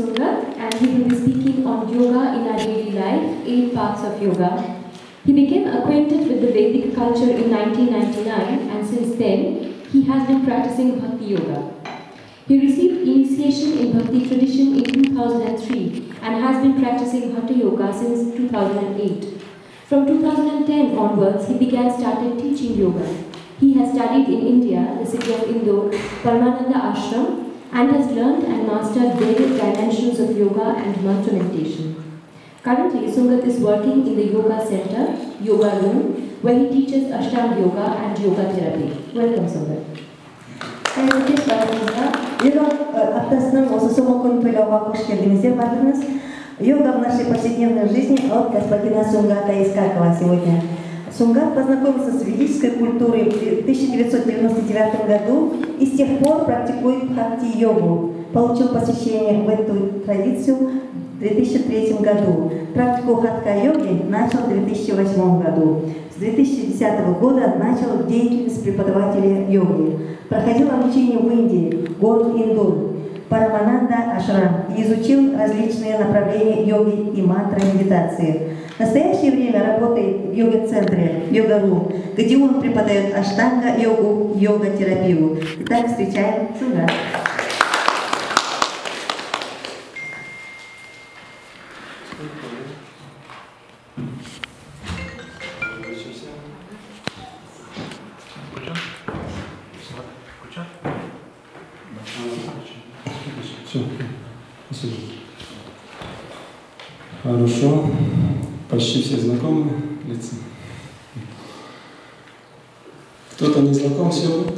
And he will be speaking on yoga in our daily life, eight parts of yoga. He became acquainted with the Vedic culture in 1999 and since then he has been practicing Bhakti Yoga. He received initiation in Bhakti tradition in 2003 and has been practicing Hatha Yoga since 2008. From 2010 onwards, he began started teaching yoga. He has studied in India, the city of Indore, Paramananda Ashram, and has learned and mastered various dimensions of yoga and mantra meditation. Currently, Sungat is working in the yoga center, yoga room, where he teaches Ashtanga yoga and yoga therapy. Welcome, Sungat. Қайырлы барыңызға йога аптасының осы соңғы күн тойлауға қош келдіңіздер бардыңыз йога в нашей повседневной жизни от господина сунгата искакова сегодня Сунгат познакомился с ведической культурой в 1999 году и с тех пор практикует бхакти-йогу. Получил посвящение в эту традицию в 2003 году. Практику хатха-йоги начал в 2008 году. С 2010 года начал деятельность преподавателя йоги. Проходил обучение в Индии, город Индур, Парамананда Ашрам и изучил различные направления йоги и мантры медитации. В настоящее время работает в йога-центре Йога.ру, где он преподает аштанга-йогу, йога-терапию. Итак, встречаем Сунгат.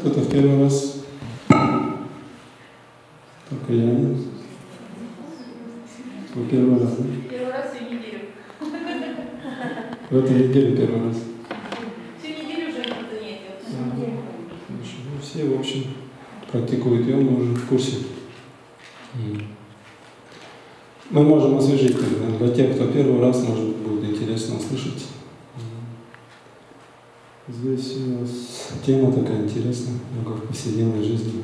Кто-то в первый раз. Только я нет. Вы первый раз, да? Первый раз всю неделю. В этой неделе первый раз. Всю неделю уже на занятиях. Хорошо. Ну, все, в общем, практикуют йогу уже в курсе. Мы можем освежить тогда. Для тех, кто первый раз, может, будет интересно услышать. Здесь у нас тема такая интересная, йога в повседневной жизни.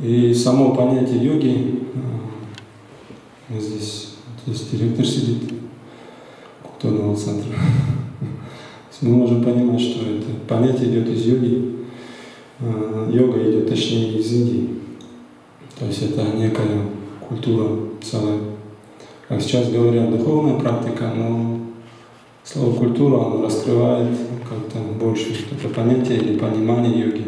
И само понятие йоги, э, вот здесь, здесь директор сидит культурного центра. Мы можем понимать, что это понятие идет из йоги. Э, Йога идет точнее из Индии. То есть это некая культура целая. Как сейчас говорят, духовная практика, но слово культура оно раскрывает как-то больше это понятие или понимание йоги.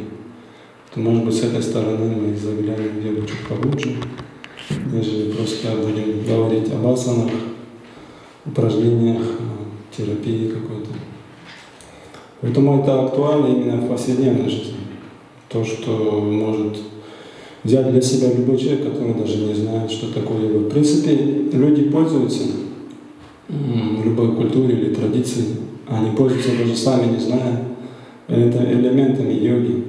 То может быть с этой стороны мы заглянем в йогу чуть поглубже, нежели просто будем говорить об асанах, упражнениях, терапии какой-то. Поэтому это актуально именно в повседневной жизни. То, что может взять для себя любой человек, который даже не знает, что такое йога. В принципе, люди пользуются любой культуре или традицией, они пользуются даже сами, не зная, это элементами йоги.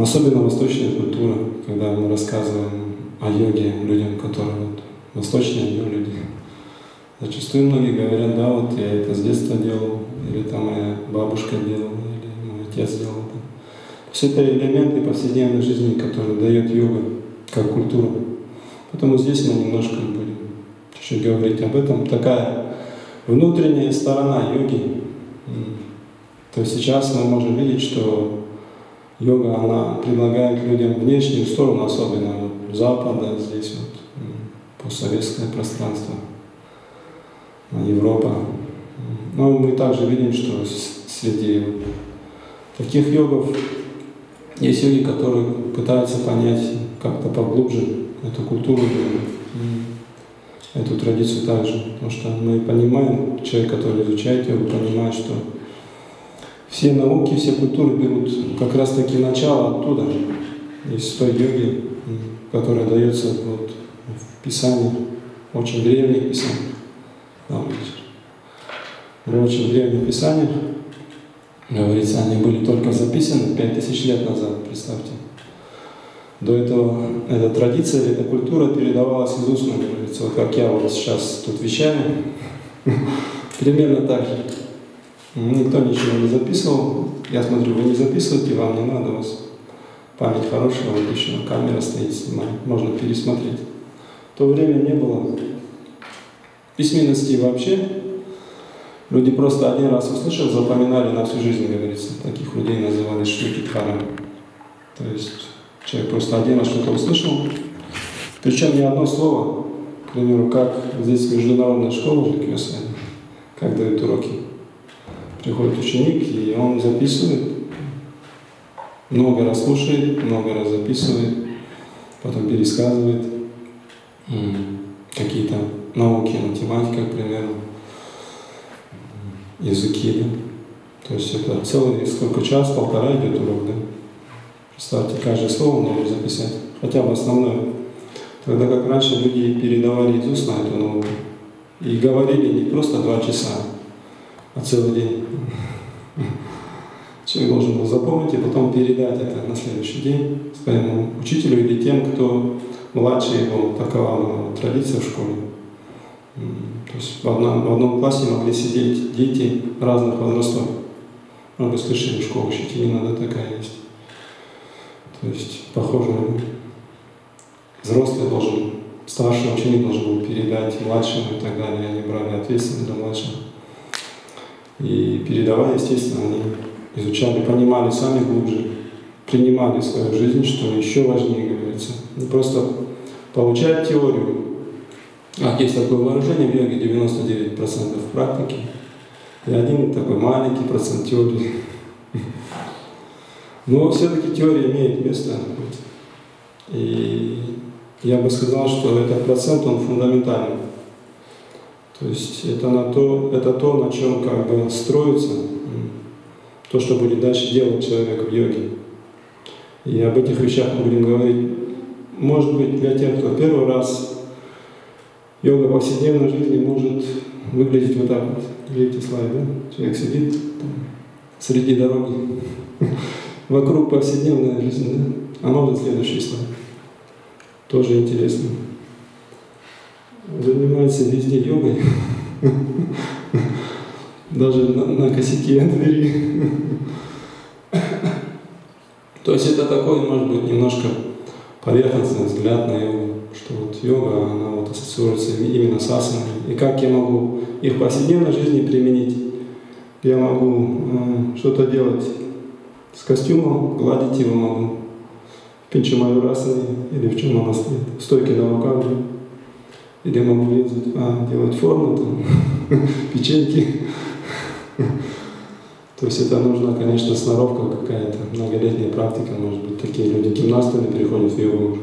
Особенно восточная культура, когда мы рассказываем о йоге людям, которые вот восточные йоги люди. Зачастую многие говорят, да, вот я это с детства делал, или там моя бабушка делала, или мой отец делал. это». То есть это элементы повседневной жизни, которые дает йога как культура. Поэтому здесь мы немножко чуть-чуть говорить об этом. Такая внутренняя сторона йоги. То есть сейчас мы можем видеть, что йога, она предлагает людям внешнюю сторону, особенно вот Запада, здесь вот постсоветское пространство. Европа. Но мы также видим, что среди таких йогов есть йоги, которые пытаются понять как-то поглубже эту культуру, эту традицию также. Потому что мы понимаем, человек, который изучает йогу, понимает, что все науки, все культуры берут как раз таки начало оттуда, из той йоги, которая дается вот в Писании, очень древних Писаниях. Да. В очень древних Писаниях, говорится, они были только записаны 5000 лет назад, представьте. До этого эта традиция, эта культура передавалась из устно, говорится, вот как я вот сейчас тут вещаю, примерно так же. Никто ничего не записывал. Я смотрю, вы не записываете, вам не надо, у вас память хорошая, отлично, камера стоит, снимает, можно пересмотреть. В то время не было письменности вообще. Люди просто один раз услышав, запоминали на всю жизнь, говорится. Таких людей называли шрикитхарами. То есть человек просто один раз что-то услышал, причем не одно слово, к примеру, как здесь международная школа в Киосане, как дают уроки. Приходит ученик, и он записывает, много раз слушает, много раз записывает, потом пересказывает какие-то науки, математика, к примеру, языки. То есть это целый сколько час, полтора идет урок, да? Представьте, каждое слово нужно записать, хотя бы основное. Тогда как раньше люди передавали из уст на эту науку. И говорили не просто два часа, а целый день. Человек должен был запомнить и потом передать это на следующий день своему учителю или тем, кто младше его. Такова традиция в школе. То есть в одном, в одном классе могли сидеть дети разных возрастов. Много слышали, школа учителей надо такая есть. То есть похоже, взрослый должен, старший ученик должен был передать младшему и так далее. Они брали ответственность за младшего. И передавая, естественно, они изучали, понимали сами глубже, принимали свою жизнь, что еще важнее, говорится. Не просто получать теорию, а есть такое выражение в йоге 99% практики, и один такой маленький процент теории. Но все-таки теория имеет место. И я бы сказал, что этот процент, он фундаментальный. То есть это, на то, это то, на чем как бы строится то, что будет дальше делать человек в йоге. И об этих вещах мы будем говорить. Может быть, для тех, кто первый раз йога повседневной жизни может выглядеть вот так вот. Видите слайд, да? Человек сидит там, среди дороги, вокруг повседневная жизнь, да? А может следующий слайд. Тоже интересно. Занимается везде йогой. Даже на, на косяке двери. То есть это такой, может быть, немножко поверхностный взгляд на йогу, что вот йога, она вот ассоциируется именно с асанами. И как я могу их в повседневной жизни применить? Я могу э, что-то делать с костюмом, гладить его могу, в пинчамайурасане или в чем она стоит, стойки на руках, или могу резать, а, делать форму, там, печеньки. То есть это нужна, конечно, сноровка какая-то, многолетняя практика, может быть, такие люди гимнастами переходят в йогу.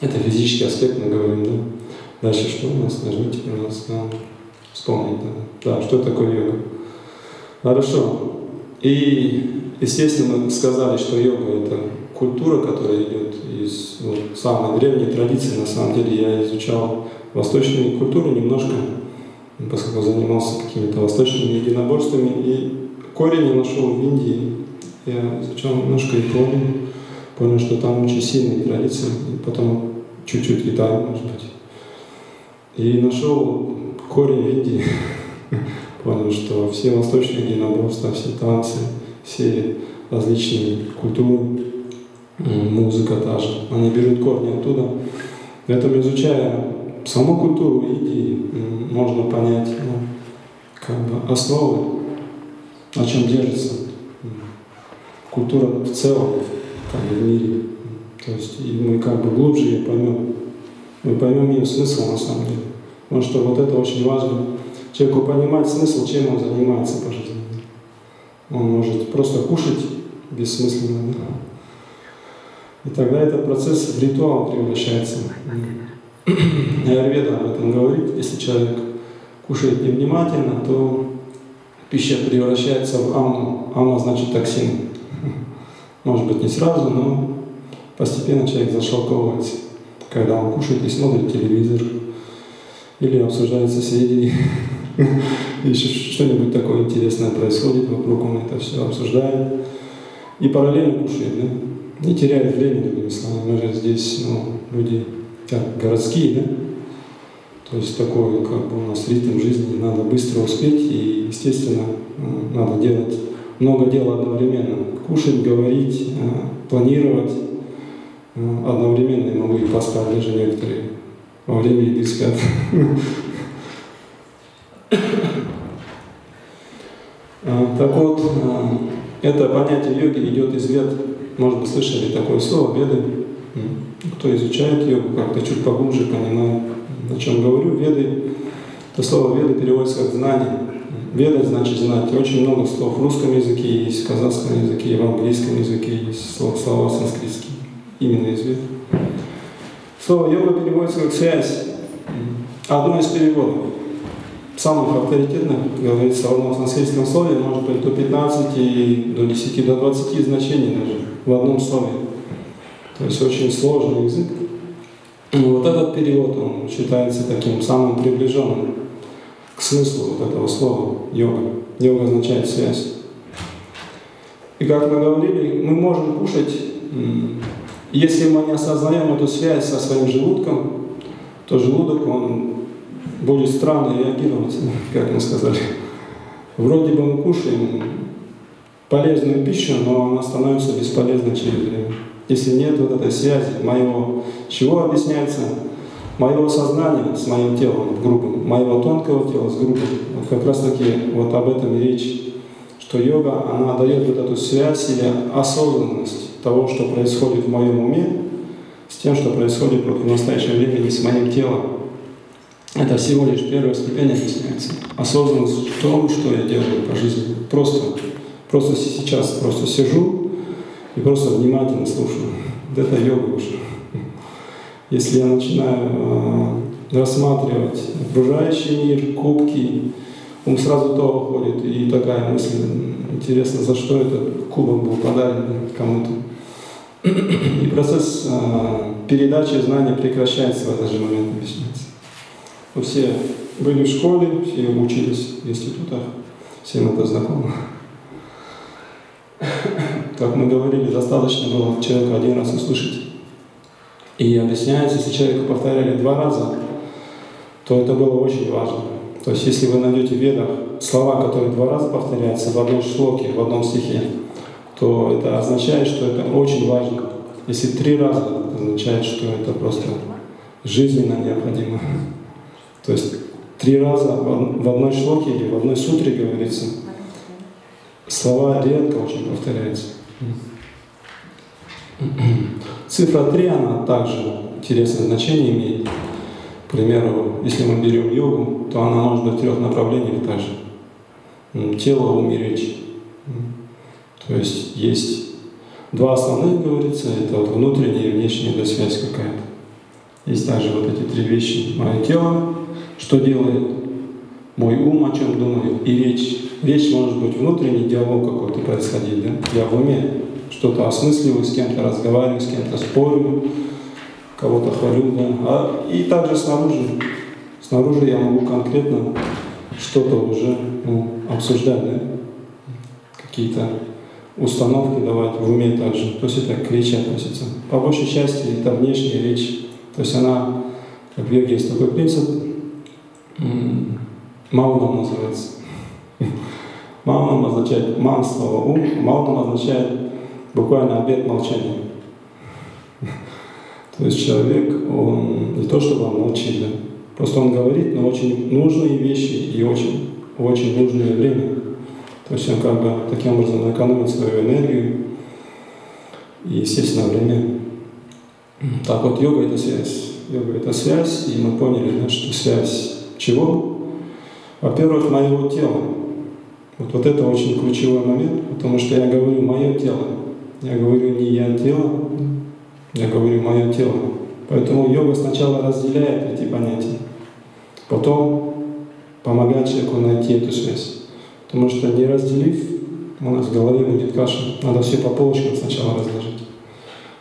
Это физический аспект, мы говорим, да? Дальше что у нас? Нажмите, пожалуйста, вспомнить надо. Да, что такое йога? Хорошо. И, естественно, мы сказали, что йога — это культура, которая идет из вот, самой древней традиции. На самом деле я изучал восточную культуру немножко, поскольку занимался какими-то восточными единоборствами, и корень я нашел в Индии. Я изучал немножко Японию, понял, что там очень сильные традиции, и потом чуть-чуть Китай, может быть. И нашел корень в Индии, понял, что все восточные единоборства, все танцы, все различные культуры, музыка та же, они берут корни оттуда. Поэтому изучая саму культуру Индии, можно понять ну, как бы основы, на чем держится культура в целом как бы, в мире. То есть и мы как бы глубже ее поймем. Мы поймем ее смысл на самом деле. Потому что вот это очень важно. Человеку понимать смысл, чем он занимается. Он может просто кушать бессмысленно. Да? И тогда этот процесс в ритуал превращается. Аюрведа об этом говорит. Если человек кушает невнимательно, то пища превращается в амну. Амна значит токсин. Может быть не сразу, но постепенно человек зашелковывается. Когда он кушает и смотрит телевизор, или обсуждает соседей, еще что-нибудь такое интересное происходит вокруг, он это все обсуждает. И параллельно кушает, да? Не теряет времени, другими словами. Мы же здесь, ну, люди как городские, да? То есть такой как бы у нас ритм жизни, надо быстро успеть, и, естественно, надо делать много дел одновременно. Кушать, говорить, э, планировать э, одновременно. Могу и поспать даже некоторые во время еды спят. Э, Так вот, э, это понятие йоги идет из вед. Может быть, слышали такое слово веды. Кто изучает йогу, как-то чуть поглубже понимает, о чем говорю. Веды, это слово веды переводится как знание. Ведать значит знать. Очень много слов в русском языке есть, в казахском языке, в английском языке есть слова, слова санскритские, именно из вед. Слово йога переводится как связь. Одно из переводов самых авторитетных, говорится, в одном санскритском слове может быть до 15, и до 10, до 20 значений даже в одном слове. То есть очень сложный язык. И вот этот перевод, он считается таким самым приближенным к смыслу вот этого слова йога. Йога означает связь. И как мы говорили, мы можем кушать, если мы не осознаем эту связь со своим желудком, то желудок, он будет странно реагировать, как мы сказали. Вроде бы мы кушаем полезную пищу, но она становится бесполезной через время. Если нет вот этой связи моего, чего объясняется, моего сознания с моим телом грубым, моего тонкого тела с грубым. Вот как раз таки вот об этом и речь, что йога, она дает вот эту связь или осознанность того, что происходит в моем уме, с тем, что происходит в настоящем времени с моим телом. Это всего лишь первая ступень объясняется. Осознанность в том, что я делаю по жизни. Просто, просто сейчас просто сижу и просто внимательно слушаю. Это йога уже. Если я начинаю э, рассматривать окружающий мир, кубки, ум сразу то уходит, и такая мысль, интересно, за что этот кубок был подарен кому-то. И процесс э, передачи знаний прекращается в этот же момент, объясняется. Мы все были в школе, все учились в институтах, всем это знакомо. Как мы говорили, достаточно было человека один раз услышать. И объясняется, если человеку повторяли два раза, то это было очень важно. То есть если вы найдете в ведах слова, которые два раза повторяются в одной шлоке, в одном стихе, то это означает, что это очень важно. Если три раза, это означает, что это просто жизненно необходимо. То есть три раза в одной шлоке или в одной сутре говорится, слова редко очень повторяются. Цифра 3, она также интересное значение имеет. К примеру, если мы берем йогу, то она быть в трех направлениях также. Тело, ум и речь. То есть есть два основных, говорится, это вот внутренняя и внешняя связь какая-то. Есть также вот эти три вещи. Мое тело, что делает, мой ум, о чем думает, и речь. Речь может быть внутренний диалог какой-то происходить, да? Я в уме что-то осмысливаю, с кем-то разговариваю, с кем-то спорю, кого-то хвалю, да. А, и также снаружи. Снаружи я могу конкретно что-то уже ну, обсуждать, да? Какие-то установки давать в уме также. То есть это к речи относится. По большей части это внешняя речь. То есть она, как в йоге есть такой принцип, маунам называется. Маунам означает ман слово ум, маунам означает буквально обед молчания. То есть человек, он не то чтобы молчит, да, просто он говорит, но очень нужные вещи и очень, очень нужное время. То есть он как бы таким образом экономит свою энергию и, естественно, время. Так вот, йога — это связь. Йога — это связь, и мы поняли, да, что связь чего? Во-первых, моего тела. Вот, вот это очень ключевой момент, потому что я говорю «мое тело». Я говорю не «я тело», я говорю «мое тело». Поэтому йога сначала разделяет эти понятия, потом помогает человеку найти эту связь. Потому что не разделив, у нас в голове будет каша. Надо все по полочкам сначала разложить.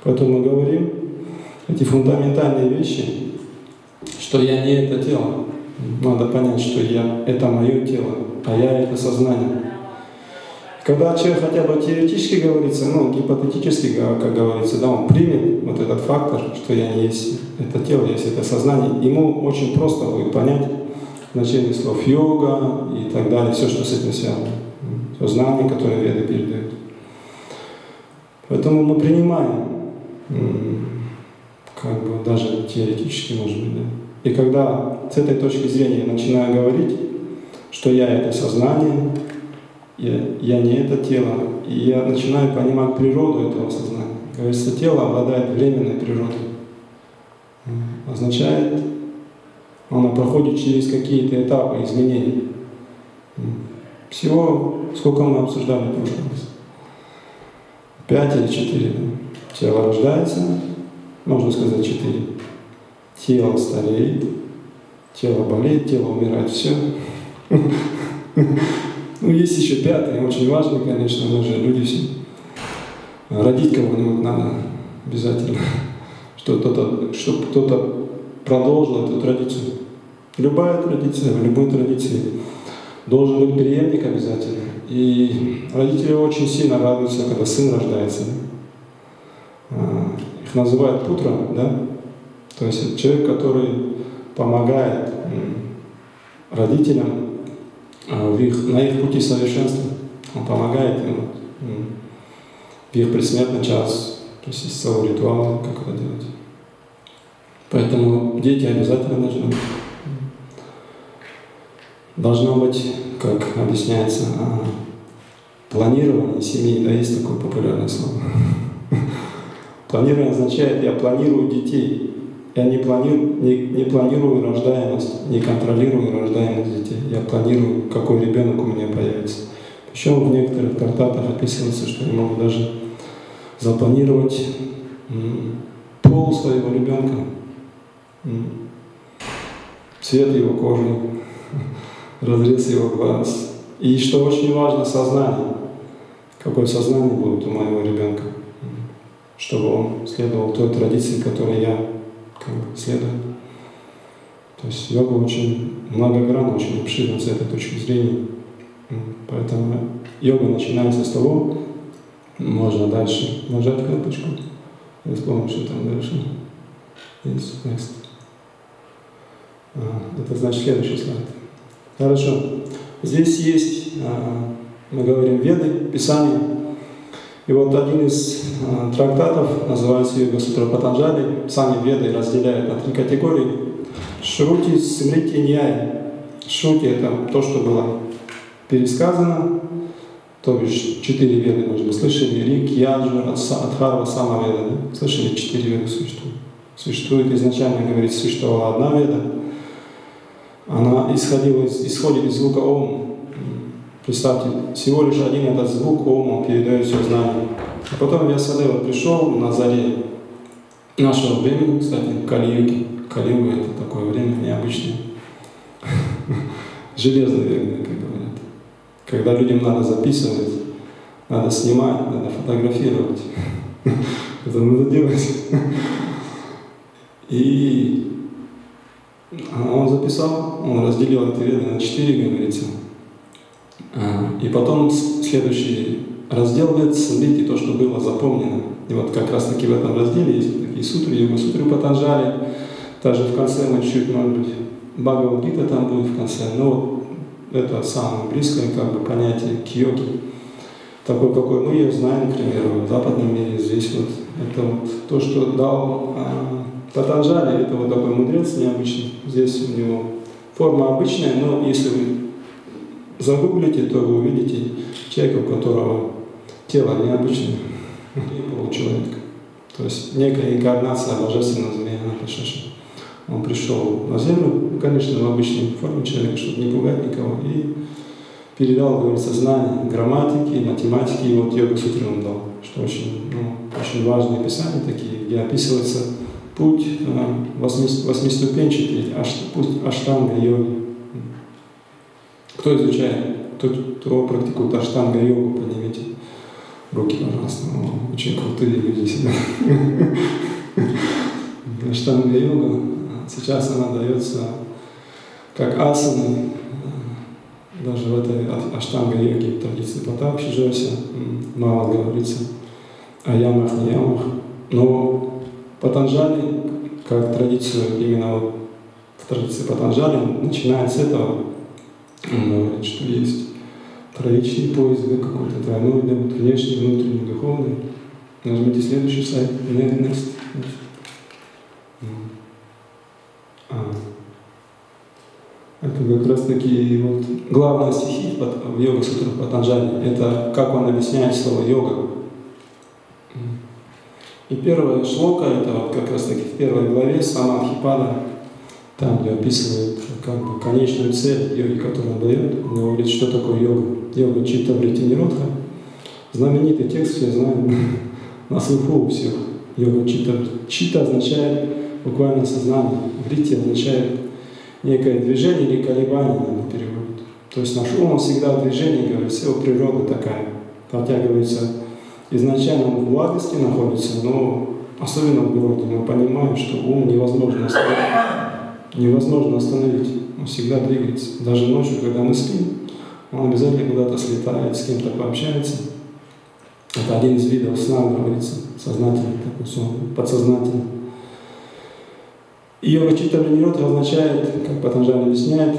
Поэтому мы говорим эти фундаментальные вещи, что я не это тело. Надо понять, что я — это мое тело, а я — это сознание. Когда человек хотя бы теоретически говорится, ну, гипотетически, как говорится, да, он примет вот этот фактор, что я не есть это тело, есть это сознание, ему очень просто будет понять значение слов йога и так далее, все, что с этим связано. то знание, которое веды передают. Поэтому мы принимаем, как бы даже теоретически, может быть, да. И когда с этой точки зрения я начинаю говорить, что я это сознание, я, я не это тело, и я начинаю понимать природу этого сознания. Говорится, тело обладает временной природой. Означает, оно проходит через какие-то этапы изменений. Всего, сколько мы обсуждали в прошлый раз? Пять или четыре. Тело рождается, можно сказать четыре. Тело стареет, тело болеет, тело умирает, все. Ну, есть еще пятый, очень важный, конечно, мы же люди все. Родить кого-нибудь надо обязательно, чтобы кто-то, чтобы кто-то продолжил эту традицию. Любая традиция, в любой традиции должен быть преемник обязательно. И родители очень сильно радуются, когда сын рождается. А, их называют путра, да? То есть человек, который помогает родителям а, в их, на их пути совершенства. Он помогает им в их предсмертный час. То есть есть целый ритуал, как это делать. Поэтому дети обязательно должны быть. Должно быть, как объясняется, а, планирование семьи, да, есть такое популярное слово. Планирование означает, я планирую детей. Я не планирую, не, не планирую рождаемость, не контролирую рождаемость детей. Я планирую, какой ребенок у меня появится. Причем в некоторых картатах описывается, что я могу даже запланировать пол своего ребенка, цвет его кожи, разрез его глаз. И что очень важно, сознание. Какое сознание будет у моего ребенка, чтобы он следовал той традиции, которой я как бы следую. То есть йога очень многогранна, очень обширна с этой точки зрения. Поэтому йога начинается с того, можно дальше нажать кнопочку. Я вспомнил, что там дальше. Есть next. А, это значит следующий слайд. Хорошо. Здесь есть, а, мы говорим, Веды, Писание. И вот один из а, трактатов, называется Йога Сутра Патанджали, сами Веды разделяют на три категории. Шрути, Смрити, Ньяй. Шрути – это то, что было пересказано, то бишь четыре веды, может быть, слышали, Рик, Яджур, Адхарва, Самаведа, да? слышали, четыре веды существуют. Существует изначально, говорится, существовала одна веда, она исходила, исходит из звука Ом. Представьте, всего лишь один этот звук Ом передает все знание. А потом Вьясадева пришел на заре нашего времени, кстати, Кали-юги. Это такое время необычное. Железное время, как говорят. Когда людям надо записывать, надо снимать, надо фотографировать. Это надо делать. И он записал, он разделил эти веды на четыре, говорится. А, и потом следующий раздел вед смотрите то, что было запомнено. И вот как раз таки в этом разделе есть такие сутры, его сутры Патанжали. Также в конце мы чуть, может быть, Бхагавадгита там будет в конце. Но вот это самое близкое как бы понятие к йоге. Такой, какой мы ее знаем, к примеру, в западном мире. Здесь вот это вот то, что дал а, Патанджали это вот такой мудрец необычный. Здесь у него форма обычная, но если вы загуглите, то вы увидите человека, у которого тело необычное, и получеловека. То есть некая инкарнация божественного змея Напашаша. Он пришел на землю, конечно, в обычной форме человека, чтобы не пугать никого, и передал, говорится, знания грамматики, математики, и вот йога сутры он дал, что очень, ну, очень важные писания такие, где описывается путь э, восьмиступенчатый, путь аштанга йоги. Кто изучает, кто, кто практикует аштанга йогу, поднимите руки, пожалуйста. О, очень крутые люди сидят. Аштанга йога, сейчас она дается как асаны, даже в этой аштанга йоге традиции Патапши Джоси мало говорится о ямах, не ямах, но Патанжали, как традицию, именно в традиции Патанжали, начинает с этого, он говорит, что есть вторичный поиск, да, какой-то двойной, да, вот внешний, внутренний, духовный. Нажмите следующий сайт, next. А. Это как раз таки вот главные стихи в йога сутрах Патанджали. Это как он объясняет слово йога. И первая шлока, это вот как раз таки в первой главе Самадхипада, там, где описывает как бы конечную цель йоги, которую он дает, он говорит, что такое йога. Йога чита вритиниротха. Знаменитый текст, все знаем, на слуху у всех. Йога чита. Чита означает буквально сознание. Врити означает некое движение или колебание, надо переводит. То есть наш ум всегда в движении, говорит, все природа такая. Хотя, говорится, изначально он в благости находится, но особенно в городе мы понимаем, что ум невозможно остановить. Невозможно остановить. Он всегда двигается. Даже ночью, когда мы спим, он обязательно куда-то слетает, с кем-то пообщается. Это один из видов сна, говорится, сознательный такой сон, подсознательный. Йога чита означает, как Патанджали объясняет,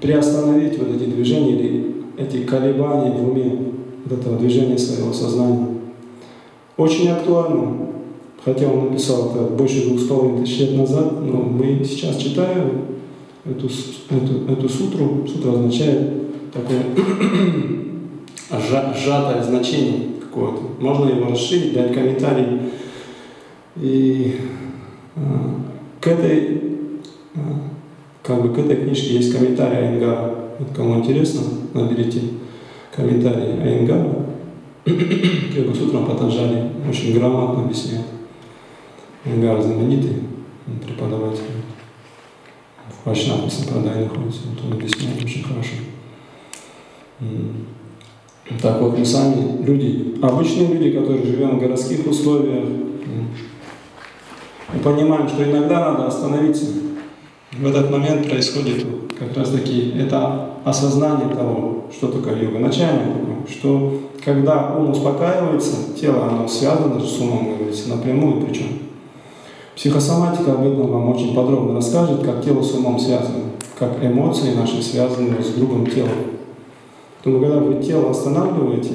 приостановить вот эти движения или эти колебания в уме, вот этого движения своего сознания. Очень актуально, хотя он написал это больше двух с половиной тысяч лет назад, но мы сейчас читаем эту, эту, эту сутру. Сутра означает такое сжатое значение какое-то. Можно его расширить, дать комментарий. И а, к этой, а, как бы к этой книжке есть комментарий Айнгара. Вот кому интересно, наберите комментарий Айнгара. Йога Сутрам Патанджали очень грамотно объясняет. Айнгар знаменитый преподаватель в Вайшнаве Сампрадай находится, вот он объясняет очень хорошо. Так вот, мы сами люди, обычные люди, которые живем в городских условиях, мы понимаем, что иногда надо остановиться. В этот момент происходит как раз таки это осознание того, что такое йога, начальное такое, что когда ум успокаивается, тело оно связано с умом, говорится, напрямую причем. Психосоматика об этом вам очень подробно расскажет, как тело с умом связано, как эмоции наши связаны с другом телом. Поэтому когда вы тело останавливаете,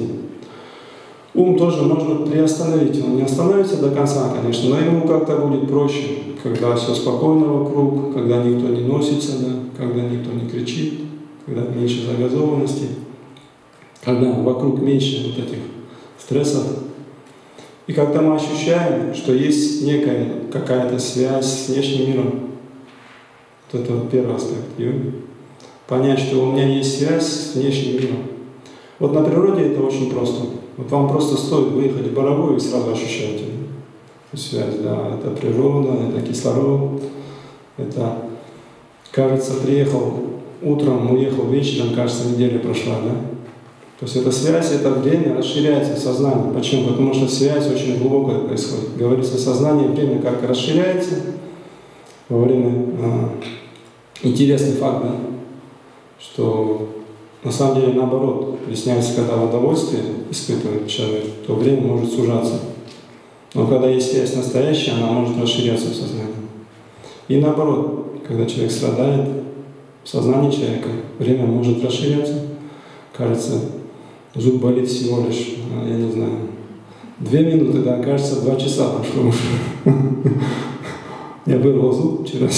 Ум тоже можно приостановить. Он не остановится до конца, конечно, но ему как-то будет проще, когда все спокойно вокруг, когда никто не носится, да, когда никто не кричит, когда меньше загазованности, когда вокруг меньше вот этих стрессов. И как-то мы ощущаем, что есть некая какая-то связь с внешним миром. Вот это вот первый аспект йоги. Понять, что у меня есть связь с внешним миром. Вот на природе это очень просто. Вот вам просто стоит выехать в Боровую и сразу ощущаете связь. Да, это природа, это кислород, это, кажется, приехал утром, уехал вечером, кажется, неделя прошла, да? То есть эта связь, это время расширяется сознание. Почему? Потому что связь очень глубокая происходит. Говорится, сознание, время как расширяется во время... А, интересный факт? Что на самом деле наоборот, объясняется, когда удовольствие испытывает человек, то время может сужаться. Но когда есть связь настоящая, она может расширяться в сознании. И наоборот, когда человек страдает, в сознании человека время может расширяться. Кажется, зуб болит всего лишь, а, я не знаю, две минуты, да, кажется, два часа прошло уже. Я вырвал зуб вчера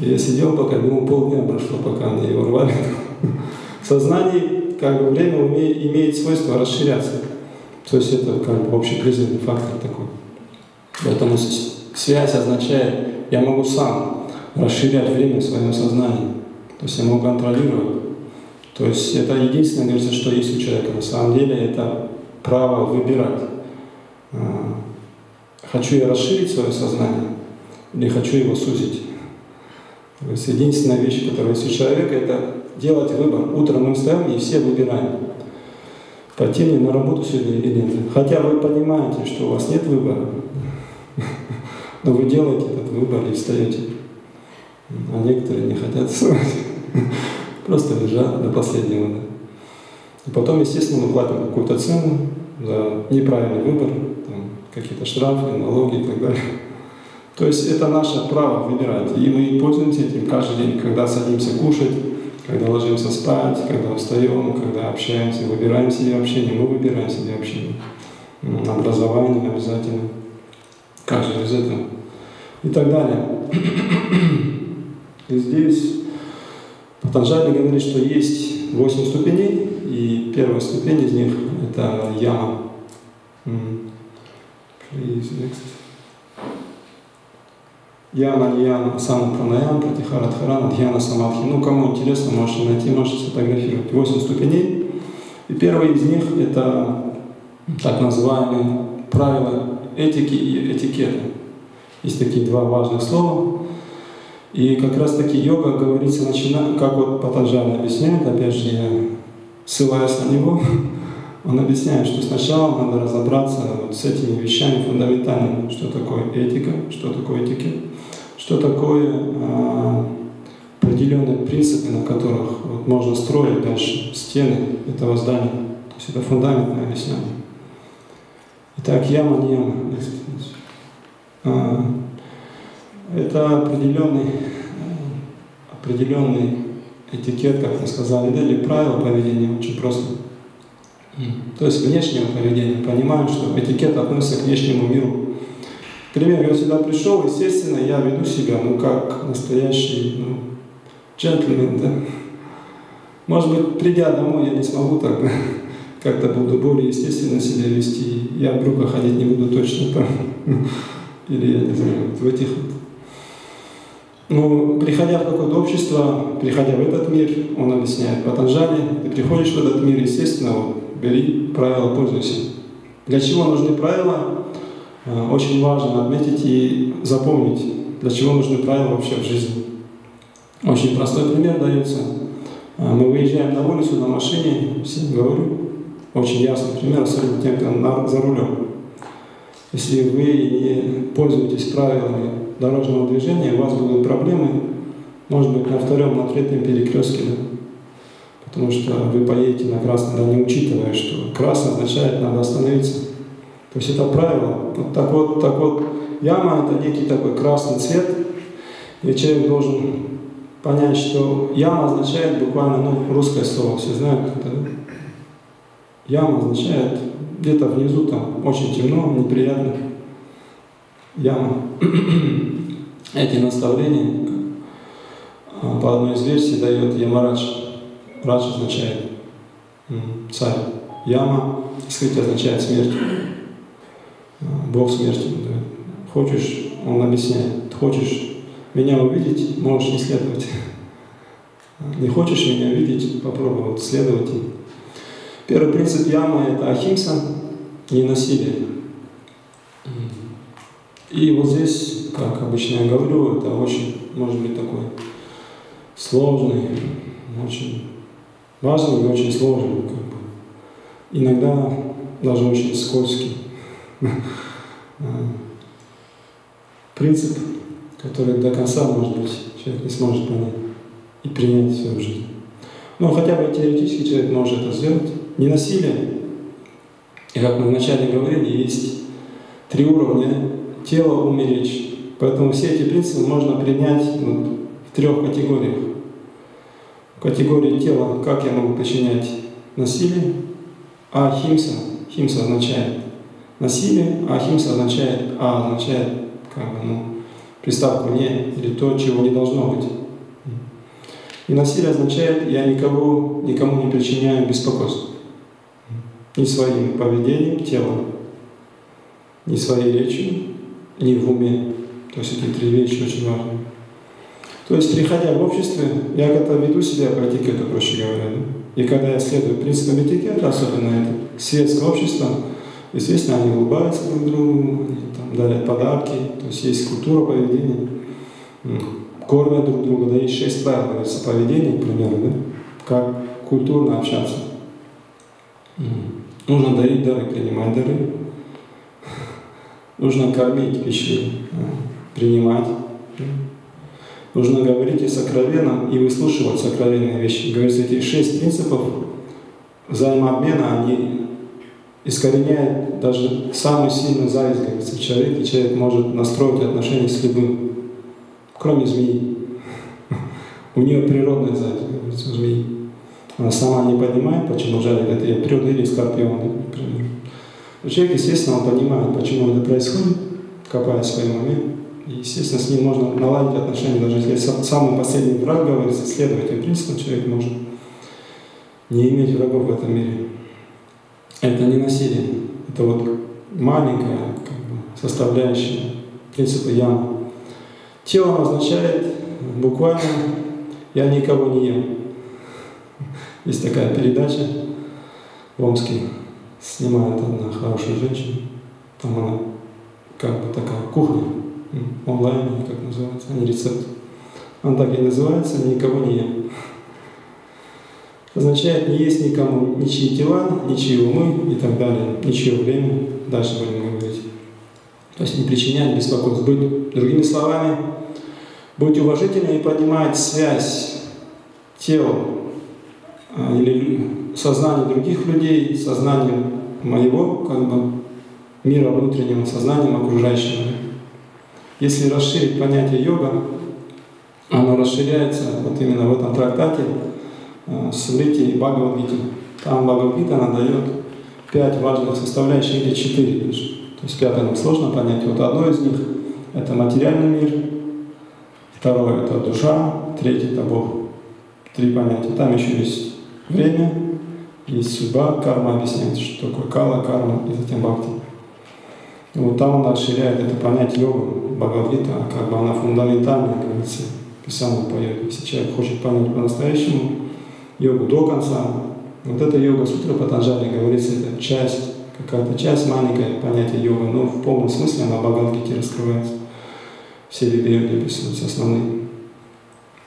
Я сидел пока, думал, полдня прошло, пока мне его рвали. В сознании как бы время умеет, имеет свойство расширяться. То есть это как бы общепризнанный фактор такой. Поэтому связь означает, я могу сам расширять время в своем сознании. То есть я могу контролировать. То есть это единственное, говорится, что есть у человека. На самом деле это право выбирать. А, хочу я расширить свое сознание или хочу его сузить. То есть единственная вещь, которая есть у человека, это делать выбор. Утром мы встаем и все выбираем. Пойти мне на работу сегодня или нет. Хотя вы понимаете, что у вас нет выбора, но вы делаете этот выбор и встаете. А некоторые не хотят вставать. Просто лежат до последнего. Да. И потом, естественно, мы платим какую-то цену за неправильный выбор, какие-то штрафы, налоги и так далее. То есть это наше право выбирать. И мы пользуемся этим каждый день, когда садимся кушать, когда ложимся спать, когда встаем, когда общаемся, выбираем себе общение, мы выбираем себе общение. Образование обязательно. Же без этого? И так далее. И здесь Патанджали говорит, что есть восемь ступеней, и первая ступень из них – это яма. Please, next. Яна, Яна, Пратихара Дхарана, Дхьяна Самадхи. Ну, кому интересно, можете найти, можете сфотографировать. Восемь ступеней. И первый из них – это так называемые правила этики и этикета. Есть такие два важных слова. И как раз таки йога говорится, начина, как вот Патанджали объясняет, опять же, я ссылаюсь на него, он объясняет, что сначала надо разобраться вот с этими вещами фундаментальными, что такое этика, что такое этикет, что такое а, определенные принципы, на которых вот можно строить дальше стены этого здания. То есть это фундаментное объяснение. Итак, яма, не яма. А, это определенный, определенный этикет, как мы сказали, да, или правила поведения, очень просто. То есть внешнего поведения. Понимаем, что этикет относится к внешнему миру. К примеру, я сюда пришел, естественно, я веду себя, ну, как настоящий, ну, джентльмен, да. Может быть, придя домой, я не смогу так, как-то буду более естественно себя вести. Я в брюках ходить не буду точно там. Или, я не знаю, вот в этих вот ну, приходя в какое-то общество, приходя в этот мир, он объясняет Патанджали, ты приходишь в этот мир, естественно, бери правила, пользуйся. Для чего нужны правила? Э, Очень важно отметить и запомнить, для чего нужны правила вообще в жизни. Очень простой пример дается. Э, Мы выезжаем на улицу на машине, всем говорю, очень ясный пример, особенно тем, кто за рулем. Если вы не пользуетесь правилами дорожного движения, у вас будут проблемы, может быть, на втором, на третьем перекрестке, да? потому что вы поедете на красный, да, не учитывая, что красный означает, надо остановиться. То есть это правило. Вот так вот, так вот, яма – это некий такой красный цвет, и человек должен понять, что яма означает буквально, ну, русское слово, все знают, это яма означает где-то внизу там очень темно, неприятно. Яма. Эти наставления а, по одной из версий дает Ямарадж. Радж означает царь. Яма, скрыть означает смерть. А, Бог смерти. Хочешь, он объясняет, хочешь меня увидеть, можешь не следовать. Не хочешь меня видеть, попробуй вот следовать. Первый принцип ямы – это ахимса, не насилие. И вот здесь, как обычно я говорю, это очень, может быть, такой сложный, очень важный и очень сложный, как бы. иногда даже очень скользкий принцип, который до конца, может быть, человек не сможет понять и принять в свою жизнь. Но хотя бы теоретически человек может это сделать. Не насилие. И как мы вначале говорили, есть три уровня – тело, ум и речь. Поэтому все эти принципы можно принять вот в трех категориях. В категории тела, как я могу причинять насилие, а химса, химса означает насилие, а химса означает, а означает как бы, ну, приставку «не» или то, чего не должно быть. И насилие означает, я никого, никому не причиняю беспокойства. Ни своим поведением, телом, ни своей речью, ни в уме. То есть эти три вещи очень важны. То есть, приходя в обществе, я как-то веду себя по этикету, проще говоря. Да? И когда я следую принципам этикета, особенно это светское общество, естественно, они улыбаются друг другу, они там дарят подарки, то есть есть культура поведения кормят друг друга, да, есть шесть правил, говорится, поведения, к да, как культурно общаться. Нужно дарить дары, принимать дары. Нужно кормить пищей, принимать. Нужно говорить и сокровенно, и выслушивать сокровенные вещи. Говорится, эти шесть принципов взаимообмена, они искореняют даже самую сильную зависть, говорится, в человеке. Человек может настроить отношения с любым кроме змеи. У нее природная зависть, говорится, у змеи. Она сама не понимает, почему жалит это ее природа или скорпион, например. Но человек, естественно, он понимает, почему это происходит, копаясь в своем. И, естественно, с ним можно наладить отношения, даже если самый последний враг, говорится, следовать этим принципам, человек может не иметь врагов в этом мире. Это не насилие, это вот маленькая как бы, составляющая принципа яма. Тело означает буквально «я никого не ем». Есть такая передача в Омске, снимает одна хорошая женщина, там она как бы такая кухня, онлайн, как называется, а не рецепт. Она так и называется «никого не ем» означает не есть никому ничьи тела, ничьи умы и так далее, ничье время. Дальше будем говорить. То есть не причинять беспокойств. Быть, другими словами, быть уважительным и понимать связь тела а, или сознания других людей, сознанием моего как бы, мира внутреннего, сознанием окружающего. Если расширить понятие йога, оно расширяется вот именно в этом трактате, Э, смотрите Бхагавадгите. Там Бхагавадгита она дает пять важных составляющих, или четыре даже. То есть пятое нам сложно понять. Вот одно из них – это материальный мир, второе – это душа, третье – это Бог. Три понятия. Там еще есть время, есть судьба, карма объясняет, что такое кала, карма и затем бхакти. Вот там он расширяет это понятие йога, Бхагавадгита, как бы она фундаментальная, говорится, писанная по йоге. Если человек хочет понять по-настоящему, йогу до конца. Вот эта йога сутра Патанджали говорится, это часть, какая-то часть, маленькое понятие йога, но в полном смысле она в Бхагавадгите раскрывается. Все виды йоги описываются основные.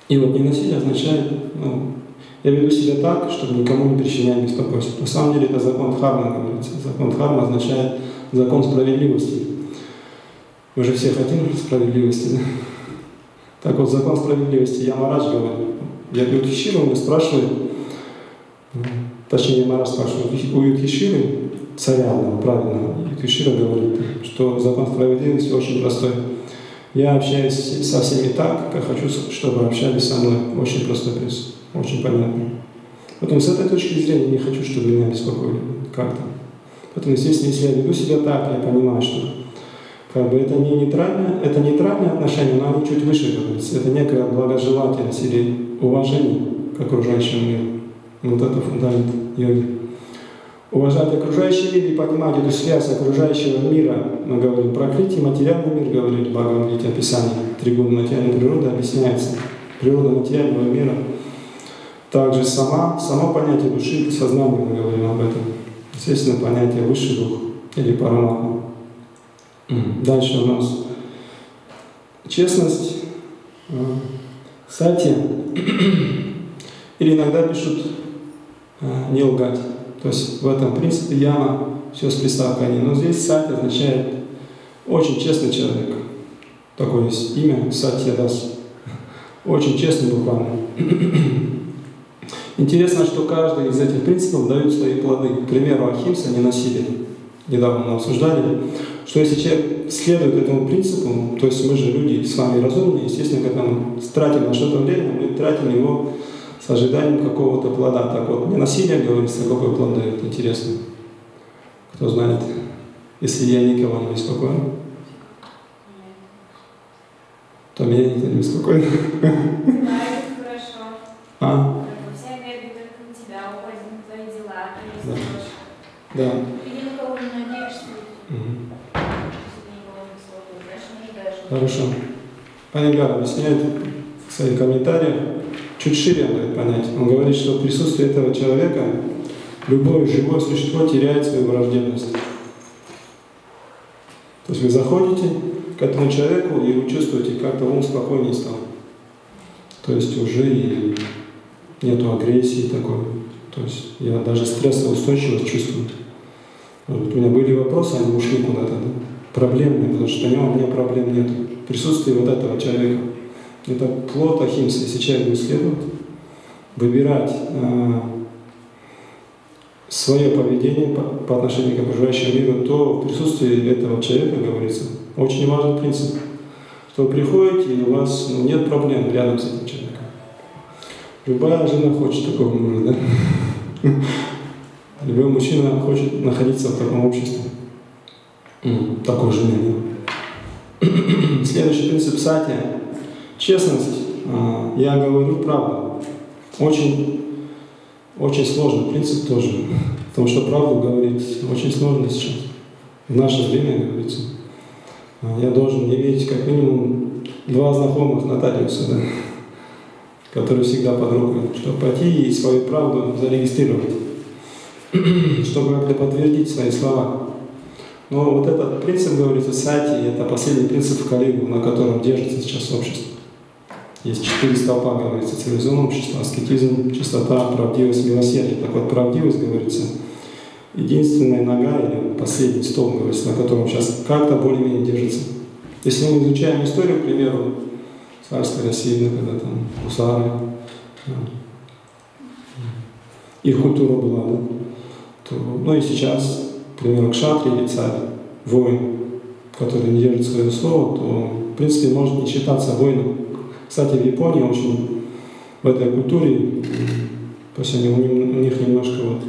И вот ненасилие означает, ну, я веду себя так, чтобы никому не причинять беспокойство. На самом деле это закон Дхармы говорится. Закон Дхармы означает закон справедливости. Мы же все хотим справедливости, да? Так вот, закон справедливости, я Марадж говорю, я у Юдхишира меня спрашивает, точнее, Мара спрашивает, у Юдхиширы, царя правильно, Юдхишира говорит, что закон справедливости очень простой. Я общаюсь со всеми так, как хочу, чтобы общались со мной. Очень простой принцип, очень понятно. Потом с этой точки зрения не хочу, чтобы меня беспокоили как-то. Поэтому, естественно, если я веду себя так, я понимаю, что как бы это не нейтральное, это нейтральное отношение, но оно чуть выше говорится. Это некая благожелательность или уважение к окружающему миру. Вот это фундамент йоги. Уважать окружающий мир и понимать эту связь окружающего мира. Мы говорим про крити, материальный мир, говорит Бхагавадгите, описание. Тригуна материальной природы объясняется. Природа материального мира. Также сама, само понятие души, сознание, мы говорим об этом. Естественно, понятие высший дух или параматма. Дальше у нас честность, сати, или иногда пишут не лгать. То есть в этом принципе яма все с приставкой «не». Но здесь сати означает очень честный человек. Такое есть имя Сатья Дас. Очень честный буквально. Интересно, что каждый из этих принципов дает свои плоды. К примеру, Ахимса, не насилие. Недавно мы обсуждали что если человек следует этому принципу, то есть мы же люди с вами разумные, естественно, когда мы тратим на что-то время, мы тратим его с ожиданием какого-то плода. Так вот, не насилие говорится, какой плод дает, интересно. Кто знает, если я никого не беспокою, то меня никто не беспокоит. Знаю, хорошо. А? Вся энергия только на тебя уходит на твои дела, ты не Да. слышишь. Да. На кого не надеешься. Хорошо. Панигар объясняет в своих комментариях, чуть шире он дает понять. Он говорит, что в присутствии этого человека любое живое существо теряет свою враждебность. То есть вы заходите к этому человеку, и вы чувствуете, как-то он спокойнее стал. То есть уже и нету агрессии такой. То есть я даже стрессоустойчивость чувствую. Вот у меня были вопросы, они ушли куда-то, да? проблемные, потому что у него у меня проблем нет. В присутствии вот этого человека. Это плод Ахимса. Если человек будет следовать, выбирать э, свое поведение по, по отношению к окружающему миру, то в присутствии этого человека, говорится, очень важный принцип, что вы приходите, и у вас ну, нет проблем рядом с этим человеком. Любая жена хочет такого мужа, да? Любой мужчина хочет находиться в таком обществе. М, Такой жены. Следующий принцип сати – честность. А, Я говорю правду. Очень, очень сложный принцип тоже. Потому что правду говорить очень сложно сейчас. В наше время, говорится. А, Я должен иметь как минимум два знакомых нотариуса, да, которые всегда под рукой, чтобы пойти и свою правду зарегистрировать, чтобы как-то подтвердить свои слова. Но вот этот принцип, говорится, сати, это последний принцип в Калигу, на котором держится сейчас общество. Есть четыре столпа, говорится, цивилизованное общество, аскетизм, чистота, правдивость, милосердие. Так вот, правдивость, говорится, единственная нога или последний столб, говорится, на котором сейчас как-то более-менее держится. Если мы изучаем историю, к примеру, царской России, да, когда там гусары, их культура была, да, то, ну и сейчас, к примеру, кшатри или царь, воин, который не держит свое слово, то, в принципе, может не считаться воином. Кстати, в Японии очень в этой культуре, то есть они, у них немножко вот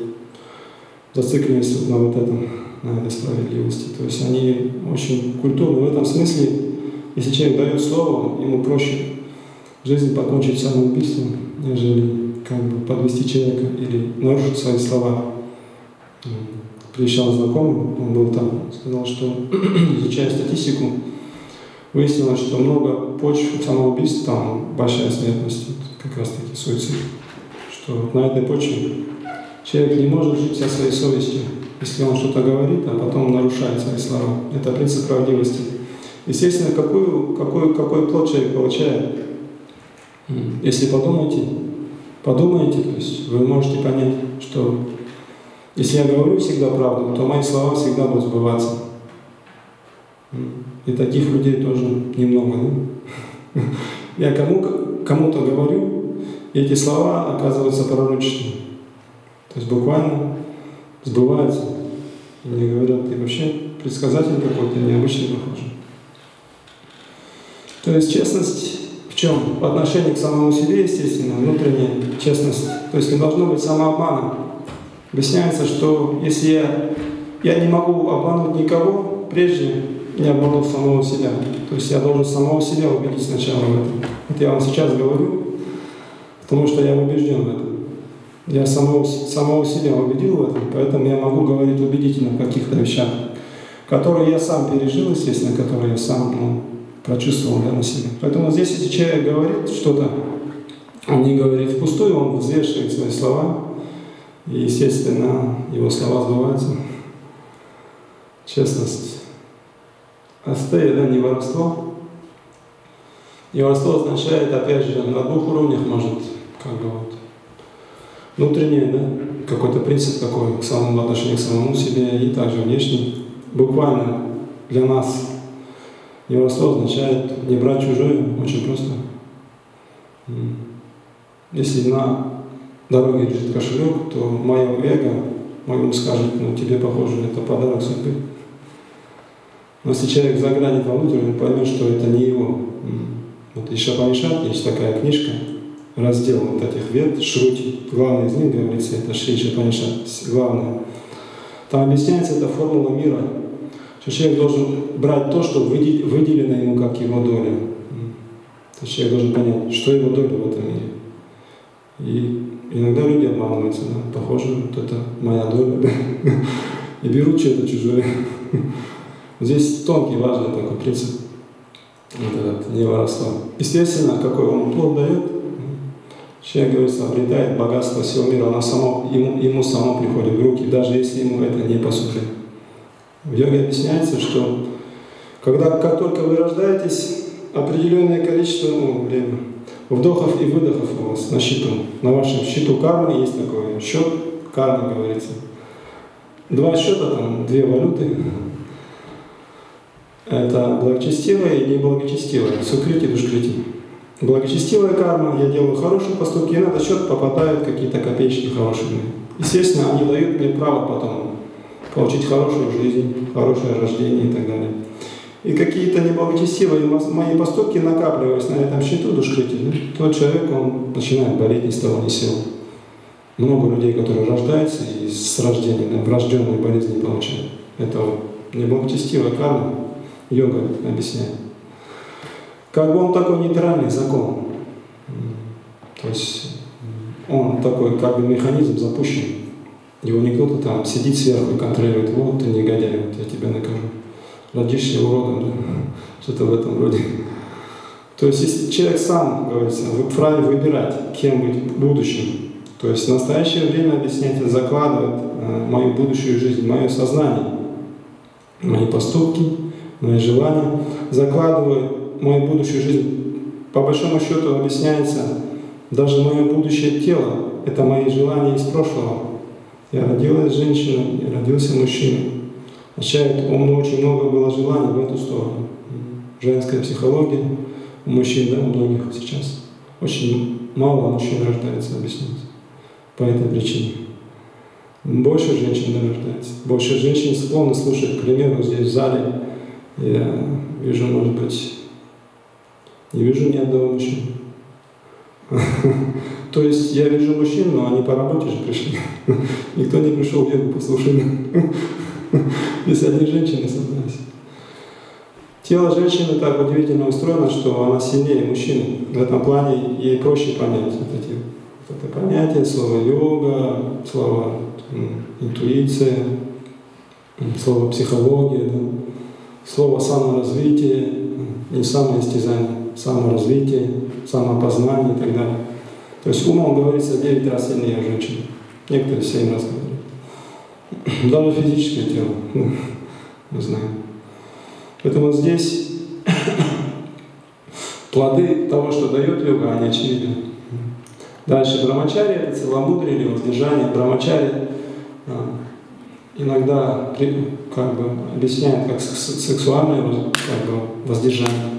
зацикленность вот на вот этом, на этой справедливости. То есть они очень культурны в этом смысле. Если человек дает слово, ему проще в жизни покончить самоубийством, нежели как бы подвести человека или нарушить свои слова. Приезжал знакомый, он был там, сказал, что изучая статистику, выяснилось, что много почв самоубийств, там большая смертность, как раз таки суицид. Что на этой почве человек не может жить со своей совестью, если он что-то говорит, а потом нарушает свои слова. Это принцип правдивости. Естественно, какую, какой, какой плод человек получает? Если подумаете, подумаете, то есть вы можете понять, что если я говорю всегда правду, то мои слова всегда будут сбываться. И таких людей тоже немного. да? Я кому, кому-то говорю, и эти слова оказываются пророческими. То есть буквально сбываются. Мне говорят, ты вообще предсказатель какой-то необычный похож. То есть честность в чем? По отношению к самому себе, естественно, внутренняя честность. То есть не должно быть самообмана. Объясняется, что если я, я не могу обмануть никого, прежде не обманул самого себя. То есть я должен самого себя убедить сначала в этом. Вот я вам сейчас говорю, потому что я убежден в этом. Я самого, самого себя убедил в этом, поэтому я могу говорить убедительно в каких-то вещах, которые я сам пережил, естественно, которые я сам ну, прочувствовал да, на себе. Поэтому здесь, если человек говорит что-то, он не говорит впустую, он взвешивает свои слова, и, естественно, его слова сбываются. Честность. Астея, да, не воровство. И воровство означает, опять же, на двух уровнях может, как бы вот, внутреннее, да, какой-то принцип такой к самому отношению к самому себе, и также внешний. Буквально для нас не воровство означает не брать чужое, очень просто. Если на дороге лежит кошелек, то мое эго моему скажет, ну тебе похоже, это подарок судьбы. Но если человек заглянет вовнутрь, он поймет, что это не его. Вот еще Панишат, есть такая книжка, раздел вот этих вет, шрути. Главный из них, говорится, это Шри Шапанишат, главное. Там объясняется эта формула мира, что человек должен брать то, что выде- выделено ему как его доля. То есть человек должен понять, что его доля в этом мире. И иногда люди обманываются, да, похоже, вот это моя доля, да, и берут что-то чужое. Здесь тонкий, важный такой принцип, вот этот, не воровство. Естественно, какой он плод дает, человек, говорится, обретает богатство всего мира, оно само, ему, ему само приходит в руки, даже если ему это не по сути. В йоге объясняется, что когда, как только вы рождаетесь, определенное количество, ну, время, вдохов и выдохов у вас на счету. На вашем счету кармы есть такой счет кармы, говорится. Два счета, там, две валюты. Это благочестивая и неблагочестивая, сукрити, душкрити. Благочестивая карма, я делаю хорошие поступки, и на этот счет попадают какие-то копеечки хорошие. Естественно, они дают мне право потом получить хорошую жизнь, хорошее рождение и так далее. И какие-то неблагочестивые мои поступки накапливались на этом счету душкрити, тот человек, он начинает болеть ни с того ни с сего. Много людей, которые рождаются и с рождения врожденные болезни получают. Это вот неблагочестивая карма, йога объясняет. Как бы он такой нейтральный закон. То есть он такой как бы механизм запущен. Его не кто-то там сидит сверху и контролирует. Вот ты негодяй, вот я тебя накажу. Родишься уродом, да? что-то в этом роде. То есть если человек сам, говорится, вправе выбирать, кем быть в будущем. То есть в настоящее время объясняет, закладывает э, мою будущую жизнь, мое сознание, мои поступки, мои желания, закладывает мою будущую жизнь. По большому счету объясняется, даже мое будущее тело – это мои желания из прошлого. Я родилась женщиной, я родился мужчиной. Означает, меня очень много было желаний в эту сторону. Женская психология у мужчин, да, у многих сейчас. Очень мало мужчин рождается, объясняется. По этой причине. Больше женщин да, рождается. Больше женщин склонны слушать, к примеру, здесь в зале я вижу, может быть, не вижу ни одного мужчины. То есть я вижу мужчин, но они по работе же пришли. Никто не пришел йогу послушать. Если одни женщины собрались. Тело женщины так удивительно устроено, что она сильнее мужчины. В этом плане ей проще понять вот эти вот это понятие, слово йога, слово интуиция, слово психология, да, слово саморазвитие, не самоистязание, саморазвитие, самоопознание и так далее. То есть умом говорится 9 раз сильнее женщины. Некоторые 7 раз говорят. Даже физическое тело, ну, мы знаем. Поэтому здесь плоды того, что дает йога, они очевидны. Дальше брамачари – это целомудрие или воздержание. Брамачари а, иногда как бы объясняет как сексуальное как бы, воздержание.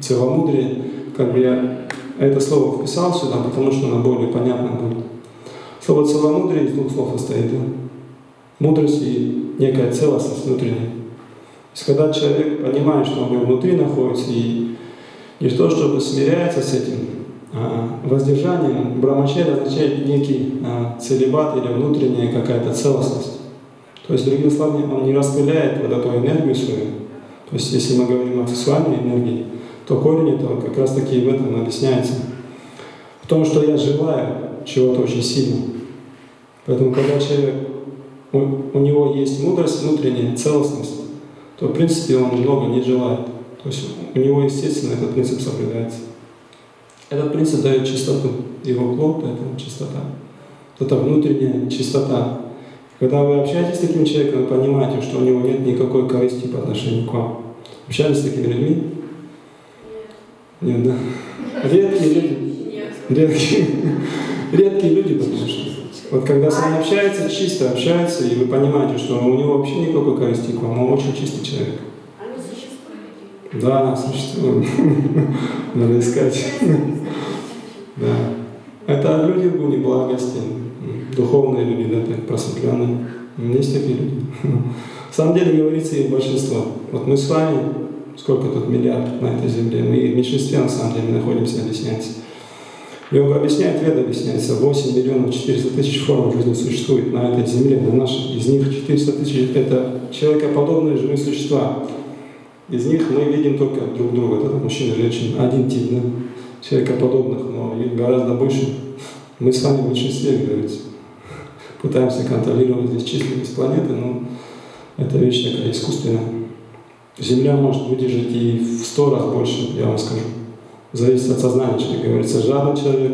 Целомудрие, как бы я это слово вписал сюда, потому что оно более понятно будет. Слово целомудрие из двух слов состоит. Да? Мудрость и некая целостность внутренняя. То есть когда человек понимает, что он внутри находится, и не то чтобы смиряется с этим, а воздержанием, брамачарья означает некий а, целебат или внутренняя какая-то целостность. То есть, другими словами, он не распыляет вот эту энергию свою. То есть, если мы говорим о сексуальной энергии, то корень этого как раз таки в этом объясняется. В том, что я желаю чего-то очень сильно. Поэтому, когда человек, у, у него есть мудрость внутренняя, целостность, то, в принципе, он много не желает. То есть у него, естественно, этот принцип соблюдается. Этот принцип дает чистоту. Его плод — это чистота. Это внутренняя чистота. Когда вы общаетесь с таким человеком, вы понимаете, что у него нет никакой корысти по отношению к вам. Общались с такими людьми? Нет, да? Редкие люди. Редкие. Редкие люди, потому что вот когда с вами общается, чисто общается, и вы понимаете, что у него вообще никакой корысти к вам, он очень чистый человек. Они существуют? Да, существуют. Надо искать. Да. Это люди в гуне благости, духовные люди, да, так, просветленные. Есть такие люди. На самом деле говорится и большинство. Вот мы с вами сколько тут миллиардов на этой земле, мы в меньшинстве на самом деле находимся, объясняется. Йога объясняет, Веда объясняется, 8 миллионов 400 тысяч форм жизни существует на этой земле, на нашей. Из них 400 тысяч – это человекоподобные живые существа. Из них мы видим только друг друга, это мужчина и женщина, один тип, да? человекоподобных, но их гораздо больше. Мы с вами в большинстве, говорится. Пытаемся контролировать здесь численность планеты, но это вещь такая искусственная. Земля может выдержать и в сто раз больше, я вам скажу. Зависит от сознания человека. Говорится, жадный человек,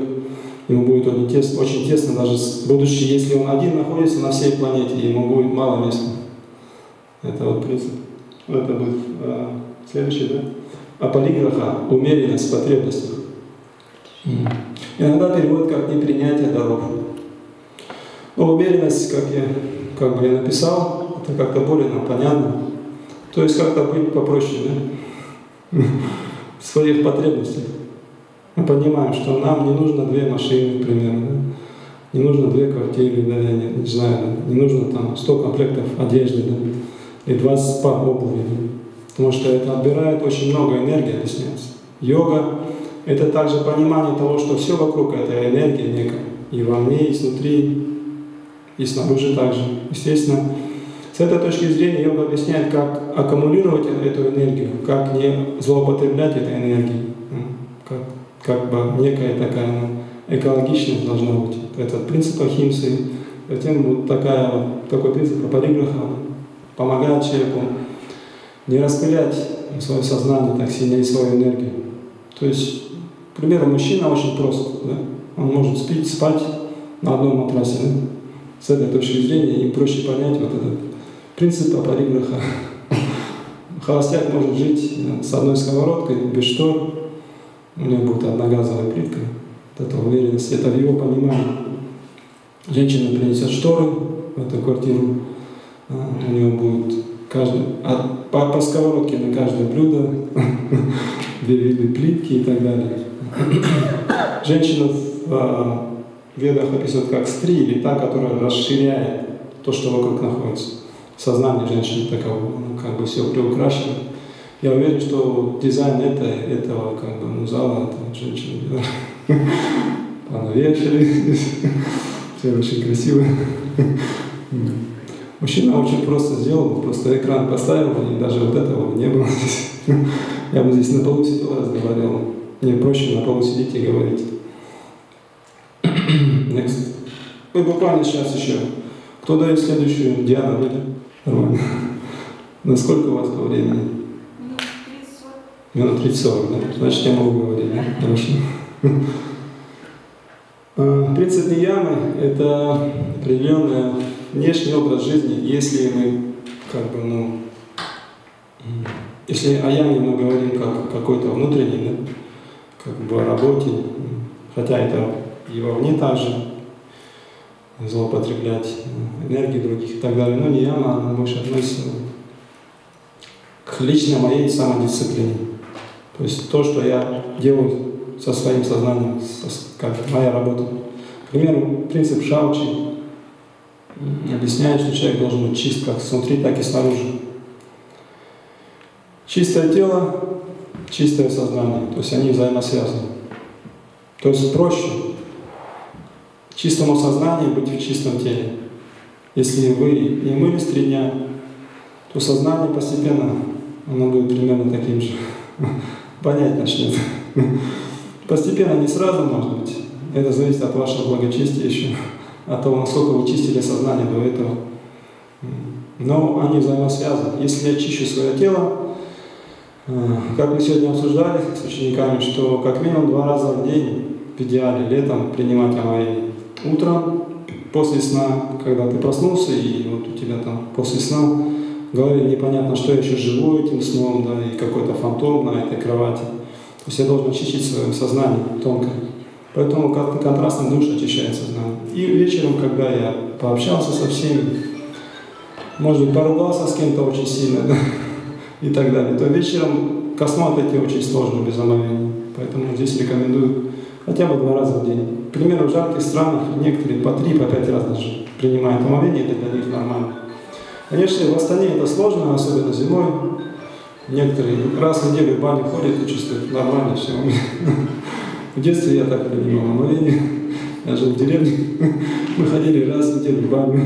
ему будет очень тесно, очень тесно, даже будучи, если он один находится на всей планете, ему будет мало места. Это вот принцип. Это будет а, следующий, да? Аполиграха – умеренность в потребностях. Иногда переводят как непринятие даров. Но умеренность, как я, как бы я написал, это как-то более нам понятно. То есть как-то быть попроще, да? Своих потребностях. Мы понимаем, что нам не нужно две машины, к да? не нужно две квартиры, да, я не, не знаю, не нужно там 100 комплектов одежды, да? и 20 пар обуви. Да? Потому что это отбирает очень много энергии, объясняется. Йога – это также понимание того, что все вокруг – это энергия некая. И во мне, и снутри, и снаружи также. Естественно, с этой точки зрения йога объясняет, как аккумулировать эту энергию, как не злоупотреблять этой энергией, как, как бы некая такая ну, экологичность должна быть. Этот принцип ахимсы, затем вот такая, вот, такой принцип париграха помогает человеку не распылять свое сознание так сильно и свою энергию. То есть, к примеру, мужчина очень прост, да? он может спить, спать на одном матрасе. Да? С этой точки зрения им проще понять вот этот принцип апариграха. Холостяк может жить с одной сковородкой, без штор, у него будет одна газовая плитка, эта уверенность, это в его понимании. Женщина принесет шторы в эту квартиру, а, у него будет каждый, а по, по сковородке на каждое блюдо, две виды плитки и так далее. Женщина в а, ведах описывают как стри, или та, которая расширяет то, что вокруг находится. Сознание женщины таково, ну, как бы все приукрашено. Я уверен, что дизайн это, этого как бы, ну, зала, это женщины делали. Понавешали, все очень красиво. Мужчина очень просто сделал, просто экран поставил, и даже вот этого не было здесь. Я бы здесь на полу сидел, разговаривал. Мне проще на полу сидеть и говорить. Next. Мы буквально сейчас еще. Кто дает следующую? Диана, вы? Нормально. Насколько у вас по времени? Минут 30-40, да? Значит, я могу говорить, да? Хорошо. А, принцип Ниямы – это определенный внешний образ жизни, если мы как бы, ну, если о яме мы говорим как какой-то внутренний, да, как бы о работе, хотя это и вовне также, злоупотреблять энергии других и так далее, но не яма, она больше относится к личной моей самодисциплине. То есть то, что я делаю со своим сознанием, как моя работа. К примеру, принцип Шаучи объясняет, что человек должен быть чист как снутри, так и снаружи. Чистое тело, чистое сознание, то есть они взаимосвязаны. То есть проще чистому сознанию быть в чистом теле. Если вы не мылись три дня, то сознание постепенно, оно будет примерно таким же. Понять начнет. Постепенно, не сразу, может быть. Это зависит от вашего благочестия еще, от того, насколько вы чистили сознание до этого. Но они взаимосвязаны. Если я чищу свое тело, э, как мы сегодня обсуждали с учениками, что как минимум два раза в день, в идеале летом, принимать омовение. Утром, после сна, когда ты проснулся, и вот у тебя там после сна в голове непонятно, что я еще живу этим сном, да, и какой-то фантом на этой кровати. То есть я должен очистить свое сознание тонко. Поэтому контрастный душ очищает сознание. И вечером, когда я пообщался со всеми, может быть, поругался с кем-то очень сильно, да, и так далее, то вечером ко сну отойти очень сложно без омовения. Поэтому здесь рекомендую хотя бы два раза в день. К примеру, в жарких странах некоторые по три, по пять раз даже принимают омовение, это для них нормально. Конечно, в Астане это сложно, особенно зимой. Некоторые раз в неделю в баню ходят и чувствуют нормально все. В детстве я так принимал омовение. Я жил в деревне. Мы ходили раз в неделю в баню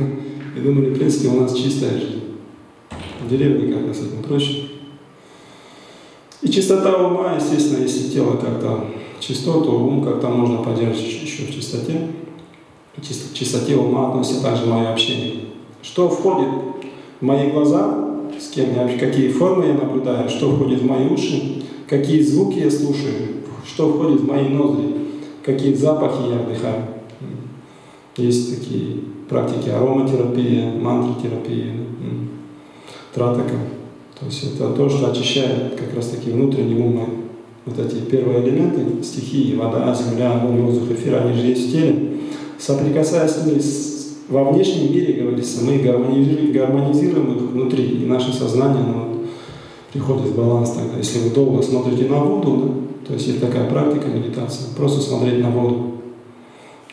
и думали, в принципе, у нас чистая жизнь. В деревне как-то с этим проще. И чистота ума, естественно, если тело как-то чисто, то ум как-то можно поддерживать еще в чистоте. К чистоте ума относится также мое общение. Что входит в мои глаза, с кем я, какие формы я наблюдаю, что входит в мои уши, какие звуки я слушаю, что входит в мои ноздри, какие запахи я вдыхаю. Есть такие практики ароматерапия, мантратерапия, тратака. То есть это то, что очищает как раз таки внутренний ум. Вот эти первые элементы, стихии, вода, земля, огонь, воздух, эфир, они же есть в теле. Соприкасаясь с ними во внешнем мире, говорится, мы гармонизируем, гармонизируем их внутри, и наше сознание оно приходит в баланс тогда. Если вы долго смотрите на воду, да, то есть есть такая практика медитации, просто смотреть на воду,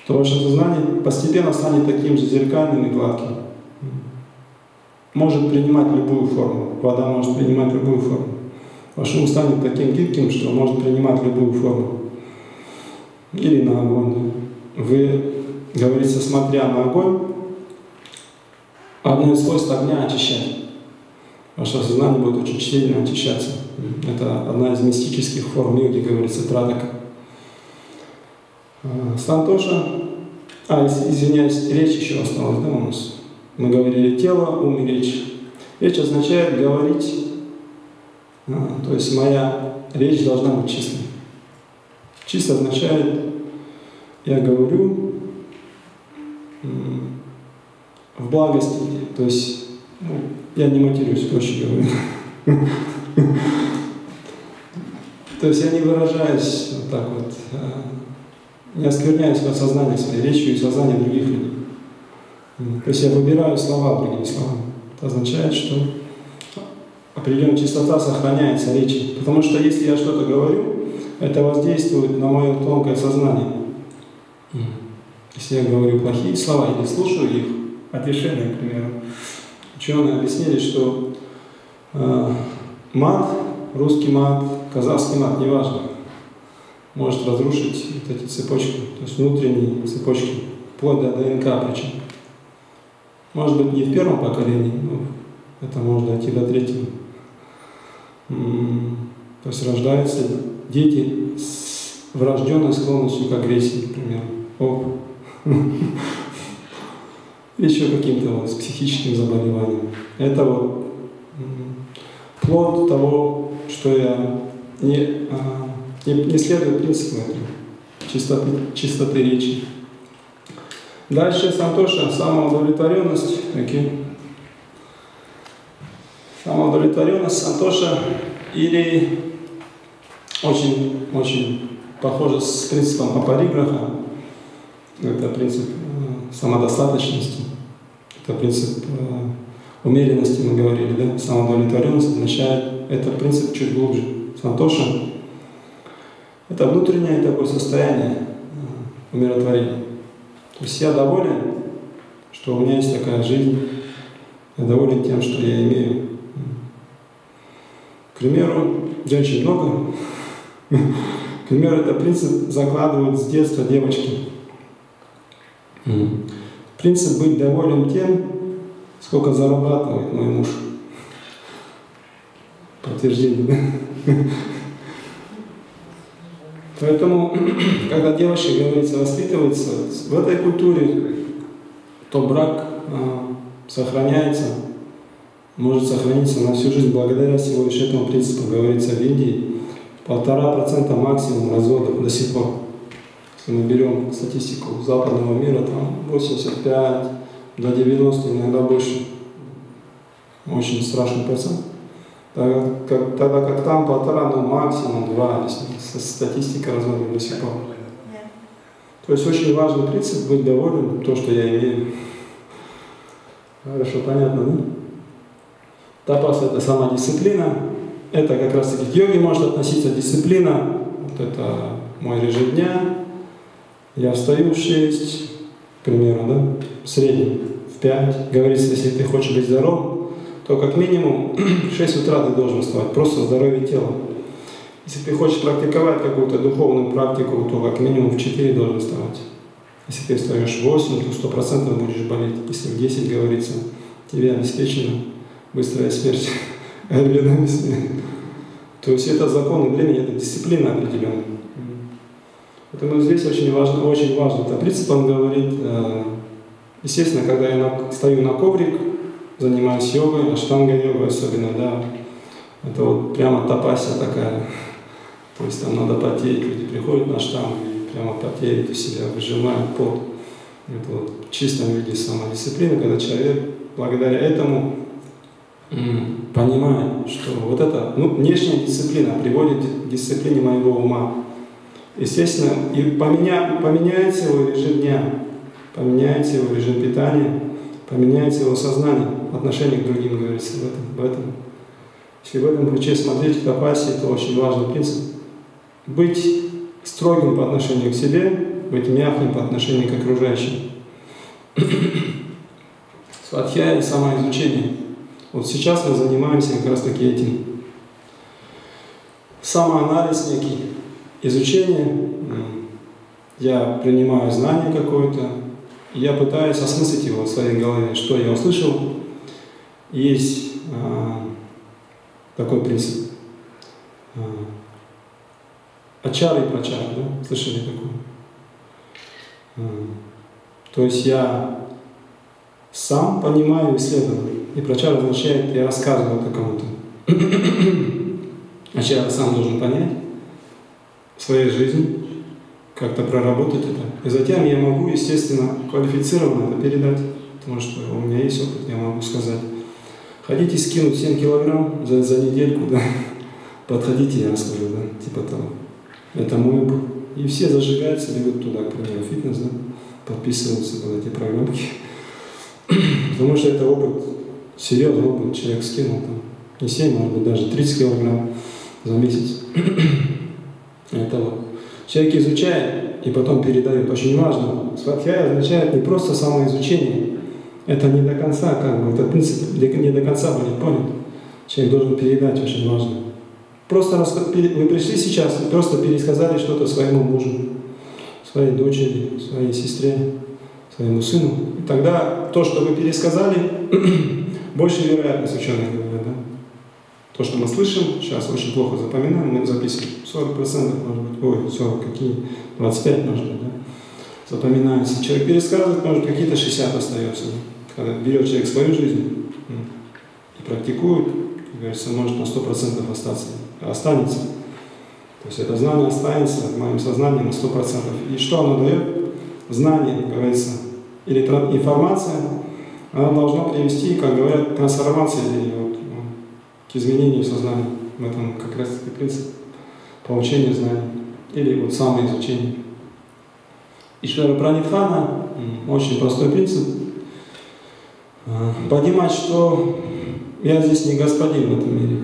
то ваше сознание постепенно станет таким же зеркальным и гладким. может принимать любую форму. Вода может принимать любую форму. Ваш ум станет таким гибким, что может принимать любую форму. Или на огонь. Вы, говорится, смотря на огонь, одно из свойств огня очищать. Ваше сознание будет очень сильно очищаться. Это одна из мистических форм йоги, говорится, традака. А, Сантоша, а, извиняюсь, речь еще осталась, да, у нас? Мы говорили тело, ум и речь. Речь означает говорить, то есть моя речь должна быть чистой. Чисто означает, я говорю в благости, то есть ну, я не матерюсь, проще говоря. То есть я не выражаюсь вот так вот, а, не оскверняю свое сознание своей речью и сознание других людей. То есть я выбираю слова другими словами. Это означает, что определенная чистота сохраняется речи. Потому что если я что-то говорю, это воздействует на мое тонкое сознание. Если я говорю плохие слова или слушаю их, отрешенные, к примеру, ученые объяснили, что э, мат, русский мат, казахский мат, неважно, может разрушить вот эти цепочки, то есть внутренние цепочки, вплоть до ДНК причем. Может быть, не в первом поколении, но это может дойти до третьего. То есть рождаются дети с врожденной склонностью к агрессии, например. Оп. еще каким-то с психическим заболеванием. Это вот плод того, что я не, а, не, не следую принципу этого, чистоты, чистоты речи. Дальше Сантоша, самоудовлетворенность. Okay. Самоудовлетворенность Сантоша или очень, очень похоже с принципом апариграха. Это принцип э, самодостаточности. Это принцип э, умеренности, мы говорили, да? Самоудовлетворенность означает, это принцип чуть глубже. Сантоша – это внутреннее такое состояние э, умиротворения. То есть я доволен, что у меня есть такая жизнь, я доволен тем, что я имею. К примеру, женщин много. К примеру, это принцип закладывают с детства девочки. Принцип быть доволен тем, сколько зарабатывает мой муж. Подтверждение? Поэтому, когда девочка, говорится, воспитывается в этой культуре, то брак а, сохраняется, может сохраниться на всю жизнь благодаря всего лишь этому принципу, говорится в Индии, полтора процента максимум разводов до сих пор. Если мы берем статистику западного мира, там 85 до 90, иногда больше. Очень страшный процент. Тогда как, тогда как там полтора, ну максимум два, статистика разводов до сих пор. То есть очень важный принцип быть доволен то, что я имею. Хорошо, понятно, да? Тапас – это самодисциплина. Это как раз таки к йоге может относиться дисциплина. Вот это мой режим дня. Я встаю в 6, к примеру, да, в среднем, в 5. Говорится, если ты хочешь быть здоров, то как минимум в 6 утра ты должен вставать, просто здоровье тела. Если ты хочешь практиковать какую-то духовную практику, то как минимум в 4 должен вставать. Если ты встаешь в 8, то 100% будешь болеть. Если в 10 говорится, тебе обеспечена быстрая смерть, смерть. То есть это законы времени, это дисциплина определенная. Поэтому здесь очень важно, очень важно. Это принцип, он говорит, э, естественно, когда я стою на коврик, занимаюсь йогой, аштанга йогой особенно, да, это вот прямо тапасия такая. То есть там надо потеть, люди приходят на штангу и прямо потеют у себя, выжимают пот. Это вот в чистом виде самодисциплина, когда человек благодаря этому понимает, что вот это, ну, внешняя дисциплина приводит к дисциплине моего ума. Естественно, и поменя, поменяется его режим дня, поменяется его режим питания, поменяется его сознание, отношение к другим, говорится, в этом. В этом. Если в этом ключе смотреть в тапасе, это очень важный принцип. Быть строгим по отношению к себе, быть мягким по отношению к окружающим. Сватхья самоизучение. Вот сейчас мы занимаемся как раз таки этим. Самоанализ некий, изучение. Я принимаю знание какое-то, я пытаюсь осмыслить его в своей голове, что я услышал. Есть а, такой принцип. А, Ачар и прачар, да? Слышали такое? То есть я сам понимаю и. И прачар означает, я рассказываю это кому-то. Ачар сам должен понять в своей жизни, как-то проработать это. И затем я могу, естественно, квалифицированно это передать, потому что у меня есть опыт, я могу сказать. Хотите скинуть 7 килограмм за, за недельку, да, подходите, я расскажу, да, типа того. Это мой опыт. И все зажигаются, бегут туда, к примеру, фитнес, да, подписываются под эти программки. Потому что это опыт, серьезный опыт, человек скинул там, не 7, может быть, даже 30 килограмм за месяц. это вот. Человек изучает и потом передает. Очень важно. Сватхья означает не просто самоизучение. Это не до конца, как бы, этот принцип не до конца будет понят. Человек должен передать, очень важно. Просто вы пришли сейчас и просто пересказали что-то своему мужу, своей дочери, своей сестре, своему сыну. И тогда то, что вы пересказали, больше вероятность ученых говорят, да? То, что мы слышим, сейчас очень плохо запоминаем, мы записываем 40%, может быть, ой, 40, какие, 25, может быть, да? Запоминается. Человек пересказывает, может, какие-то 60 остается. Да? Когда берет человек свою жизнь и практикует, как говорится, может на 100% остаться, останется. То есть это знание останется в моем сознании на 100%. И что оно дает? Знание, говорится, или информация, она должна привести, как говорят, к трансформации или вот, к изменению сознания. В этом как раз таки принцип получения знаний или вот самоизучение. И Швера Пранитхана, очень простой принцип, а, понимать, что я здесь не господин в этом мире.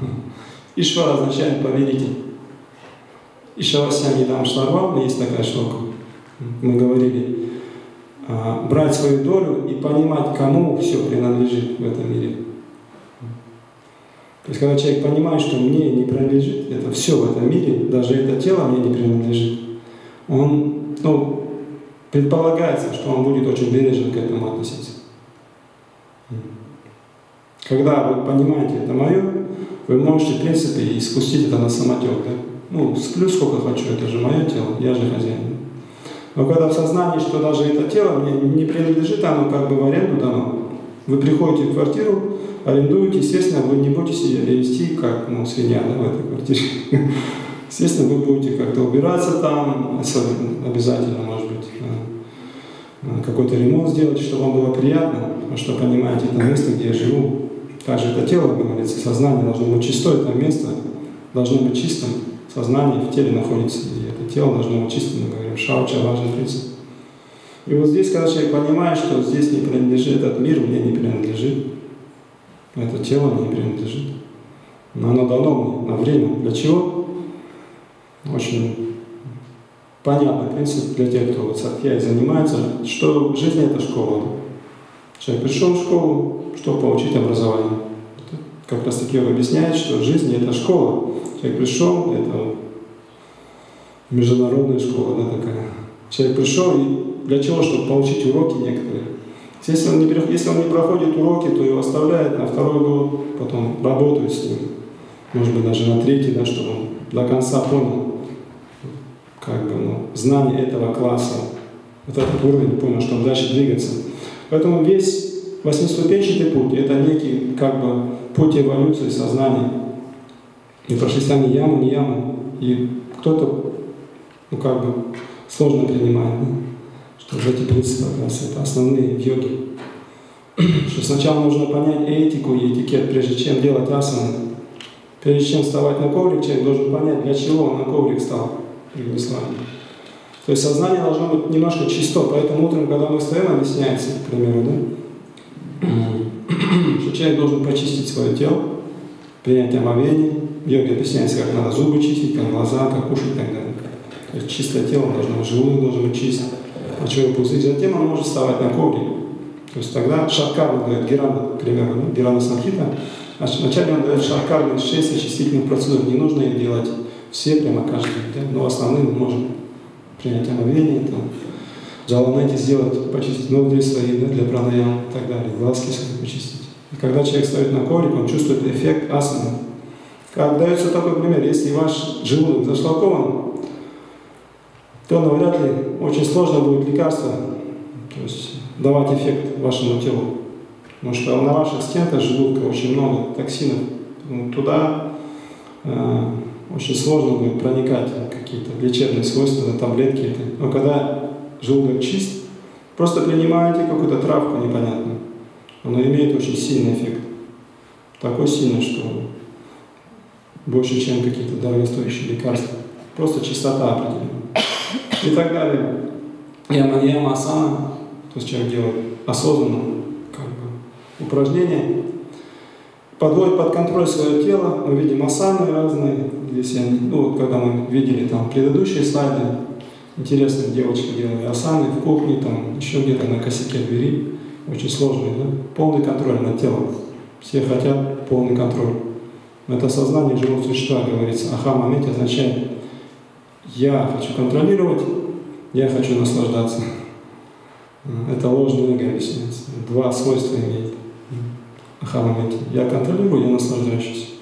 Ишвар означает повелитель. Ишавасяни Дам Шварвам, есть такая шлока, мы говорили, брать свою долю и понимать, кому все принадлежит в этом мире. То есть, когда человек понимает, что мне не принадлежит это все в этом мире, даже это тело мне не принадлежит, он, ну, предполагается, что он будет очень бережно к этому относиться. Когда вы понимаете, это мое, вы можете, в принципе, и спустить это на самотек. Да? Ну, сплю сколько хочу, это же мое тело, я же хозяин. Но когда в сознании, что даже это тело мне не принадлежит, оно как бы в аренду дано, вы приходите в квартиру, арендуете, естественно, вы не будете себя вести как ну, свинья да, в этой квартире. Естественно, вы будете как-то убираться там, обязательно, может быть, какой-то ремонт сделать, чтобы вам было приятно, потому что понимаете, это место, где я живу. Также это тело, говорится, сознание должно быть чистое, это место должно быть чистым, сознание в теле находится, и это тело должно быть чистым, мы говорим, шауча важный принцип. И вот здесь, когда человек понимает, что здесь не принадлежит этот мир, мне не принадлежит, это тело мне не принадлежит, но оно дано мне на время. Для чего? Очень понятный принцип для тех, кто вот садхьей занимается, что жизнь – это школа. Человек пришел в школу, чтобы получить образование. Как раз таки он объясняет, что жизнь – это школа. Человек пришел, это международная школа, да, такая. Человек пришел и для чего? Чтобы получить уроки некоторые. Если он, не, если он не проходит уроки, то его оставляют на второй год, потом работают с ним. Может быть, даже на третий, да, чтобы он до конца понял, как бы, ну, знание этого класса, вот этот уровень, понял, чтобы дальше двигаться. Поэтому весь восьмиступенчатый путь – это некий, как бы, путь эволюции сознания. И прошли сами яму, не яму. И кто-то, ну, как бы, сложно принимает, да? что вот эти принципы как раз это основные в йоге. Что сначала нужно понять этику и этикет, прежде чем делать асаны. Прежде чем вставать на коврик, человек должен понять, для чего он на коврик стал при Владиславе. То есть сознание должно быть немножко чисто, поэтому утром, когда мы встаем, объясняется, к примеру, да, что человек должен почистить свое тело, принять омовение. В йоге объясняется, как надо зубы чистить, как глаза, как уши и так далее. То есть чистое тело должно быть, желудок должен быть чист, мочевой пузырь. Затем он может вставать на коврик. То есть тогда шаткар он дает герана, к примеру, ну, герана санхита, а вначале он дает шаткар 6 очистительных процедур. Не нужно их делать все прямо каждый день, да? но основные мы можем принять омовение, там, джаланети сделать, почистить ноздри свои да, для пранаям и так далее, глазки свои почистить. И когда человек стоит на коврике, он чувствует эффект асаны. Как дается такой пример, если ваш желудок зашлакован, то навряд ли очень сложно будет лекарство то есть, давать эффект вашему телу. Потому что на ваших стенках желудка очень много токсинов. Туда э, очень сложно будет проникать какие-то лечебные свойства, таблетки. Но когда желудок чист, просто принимаете какую-то травку непонятную. Оно имеет очень сильный эффект. Такой сильный, что больше, чем какие-то дорогостоящие лекарства. Просто чистота определенная. И так далее. Яма, яма, асана, то есть человек делает осознанно как бы, упражнение, подводит под контроль свое тело, мы видим асаны разные, здесь я, ну вот когда мы видели там предыдущие слайды, интересные девочки делали асаны в кухне, там еще где-то на косяке двери, очень сложные, да? полный контроль над телом. Все хотят полный контроль. Это сознание живого существа, говорится, аха момент означает я хочу контролировать, я хочу наслаждаться. Это ложное эго объясняется. Два свойства имеет аха моменте. Я контролирую, я наслаждаюсь.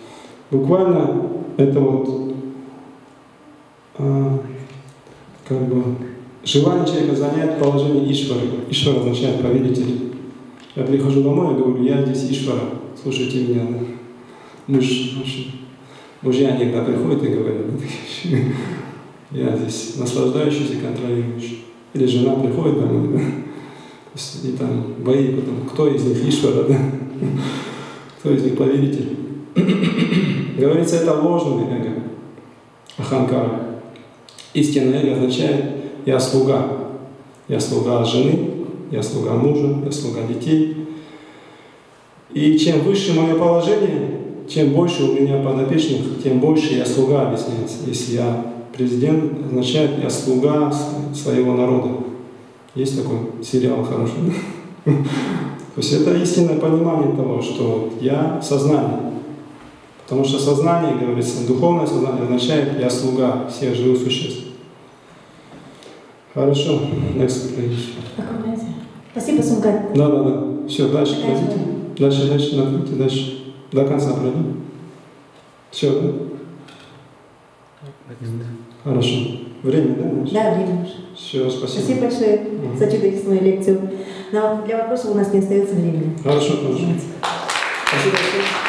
Буквально это вот а, как бы желание человека занять положение Ишвара. Ишвара означает повелитель. Я прихожу домой и говорю, я здесь Ишвара, слушайте меня. Муж, муж, мужья иногда приходят и говорят, я здесь наслаждающийся, контролирующий. Или жена приходит домой, да? И там бои потом, кто из них Ишвара, да? Кто из них повелитель? Говорится, это ложное эго, аханкара. Истинное эго означает «я слуга». Я слуга жены, я слуга мужа, я слуга детей. И чем выше мое положение, чем больше у меня подопечных, тем больше я слуга, объясняется. Если я президент, означает я слуга своего народа. Есть такой сериал хороший. То есть это истинное понимание того, что я сознание. Потому что сознание, говорится, духовное сознание означает я слуга всех живых существ. Хорошо, next please. Спасибо, Сумка. Да, да, да. Все, дальше пройдите. Дальше, дальше, накройте, дальше. До конца пройдем. Все, да? Хорошо. Время, да? Да, время уже. Все, спасибо. Спасибо большое за чудесную лекцию. Но для вопросов у нас не остается времени. Хорошо, хорошо. Спасибо большое.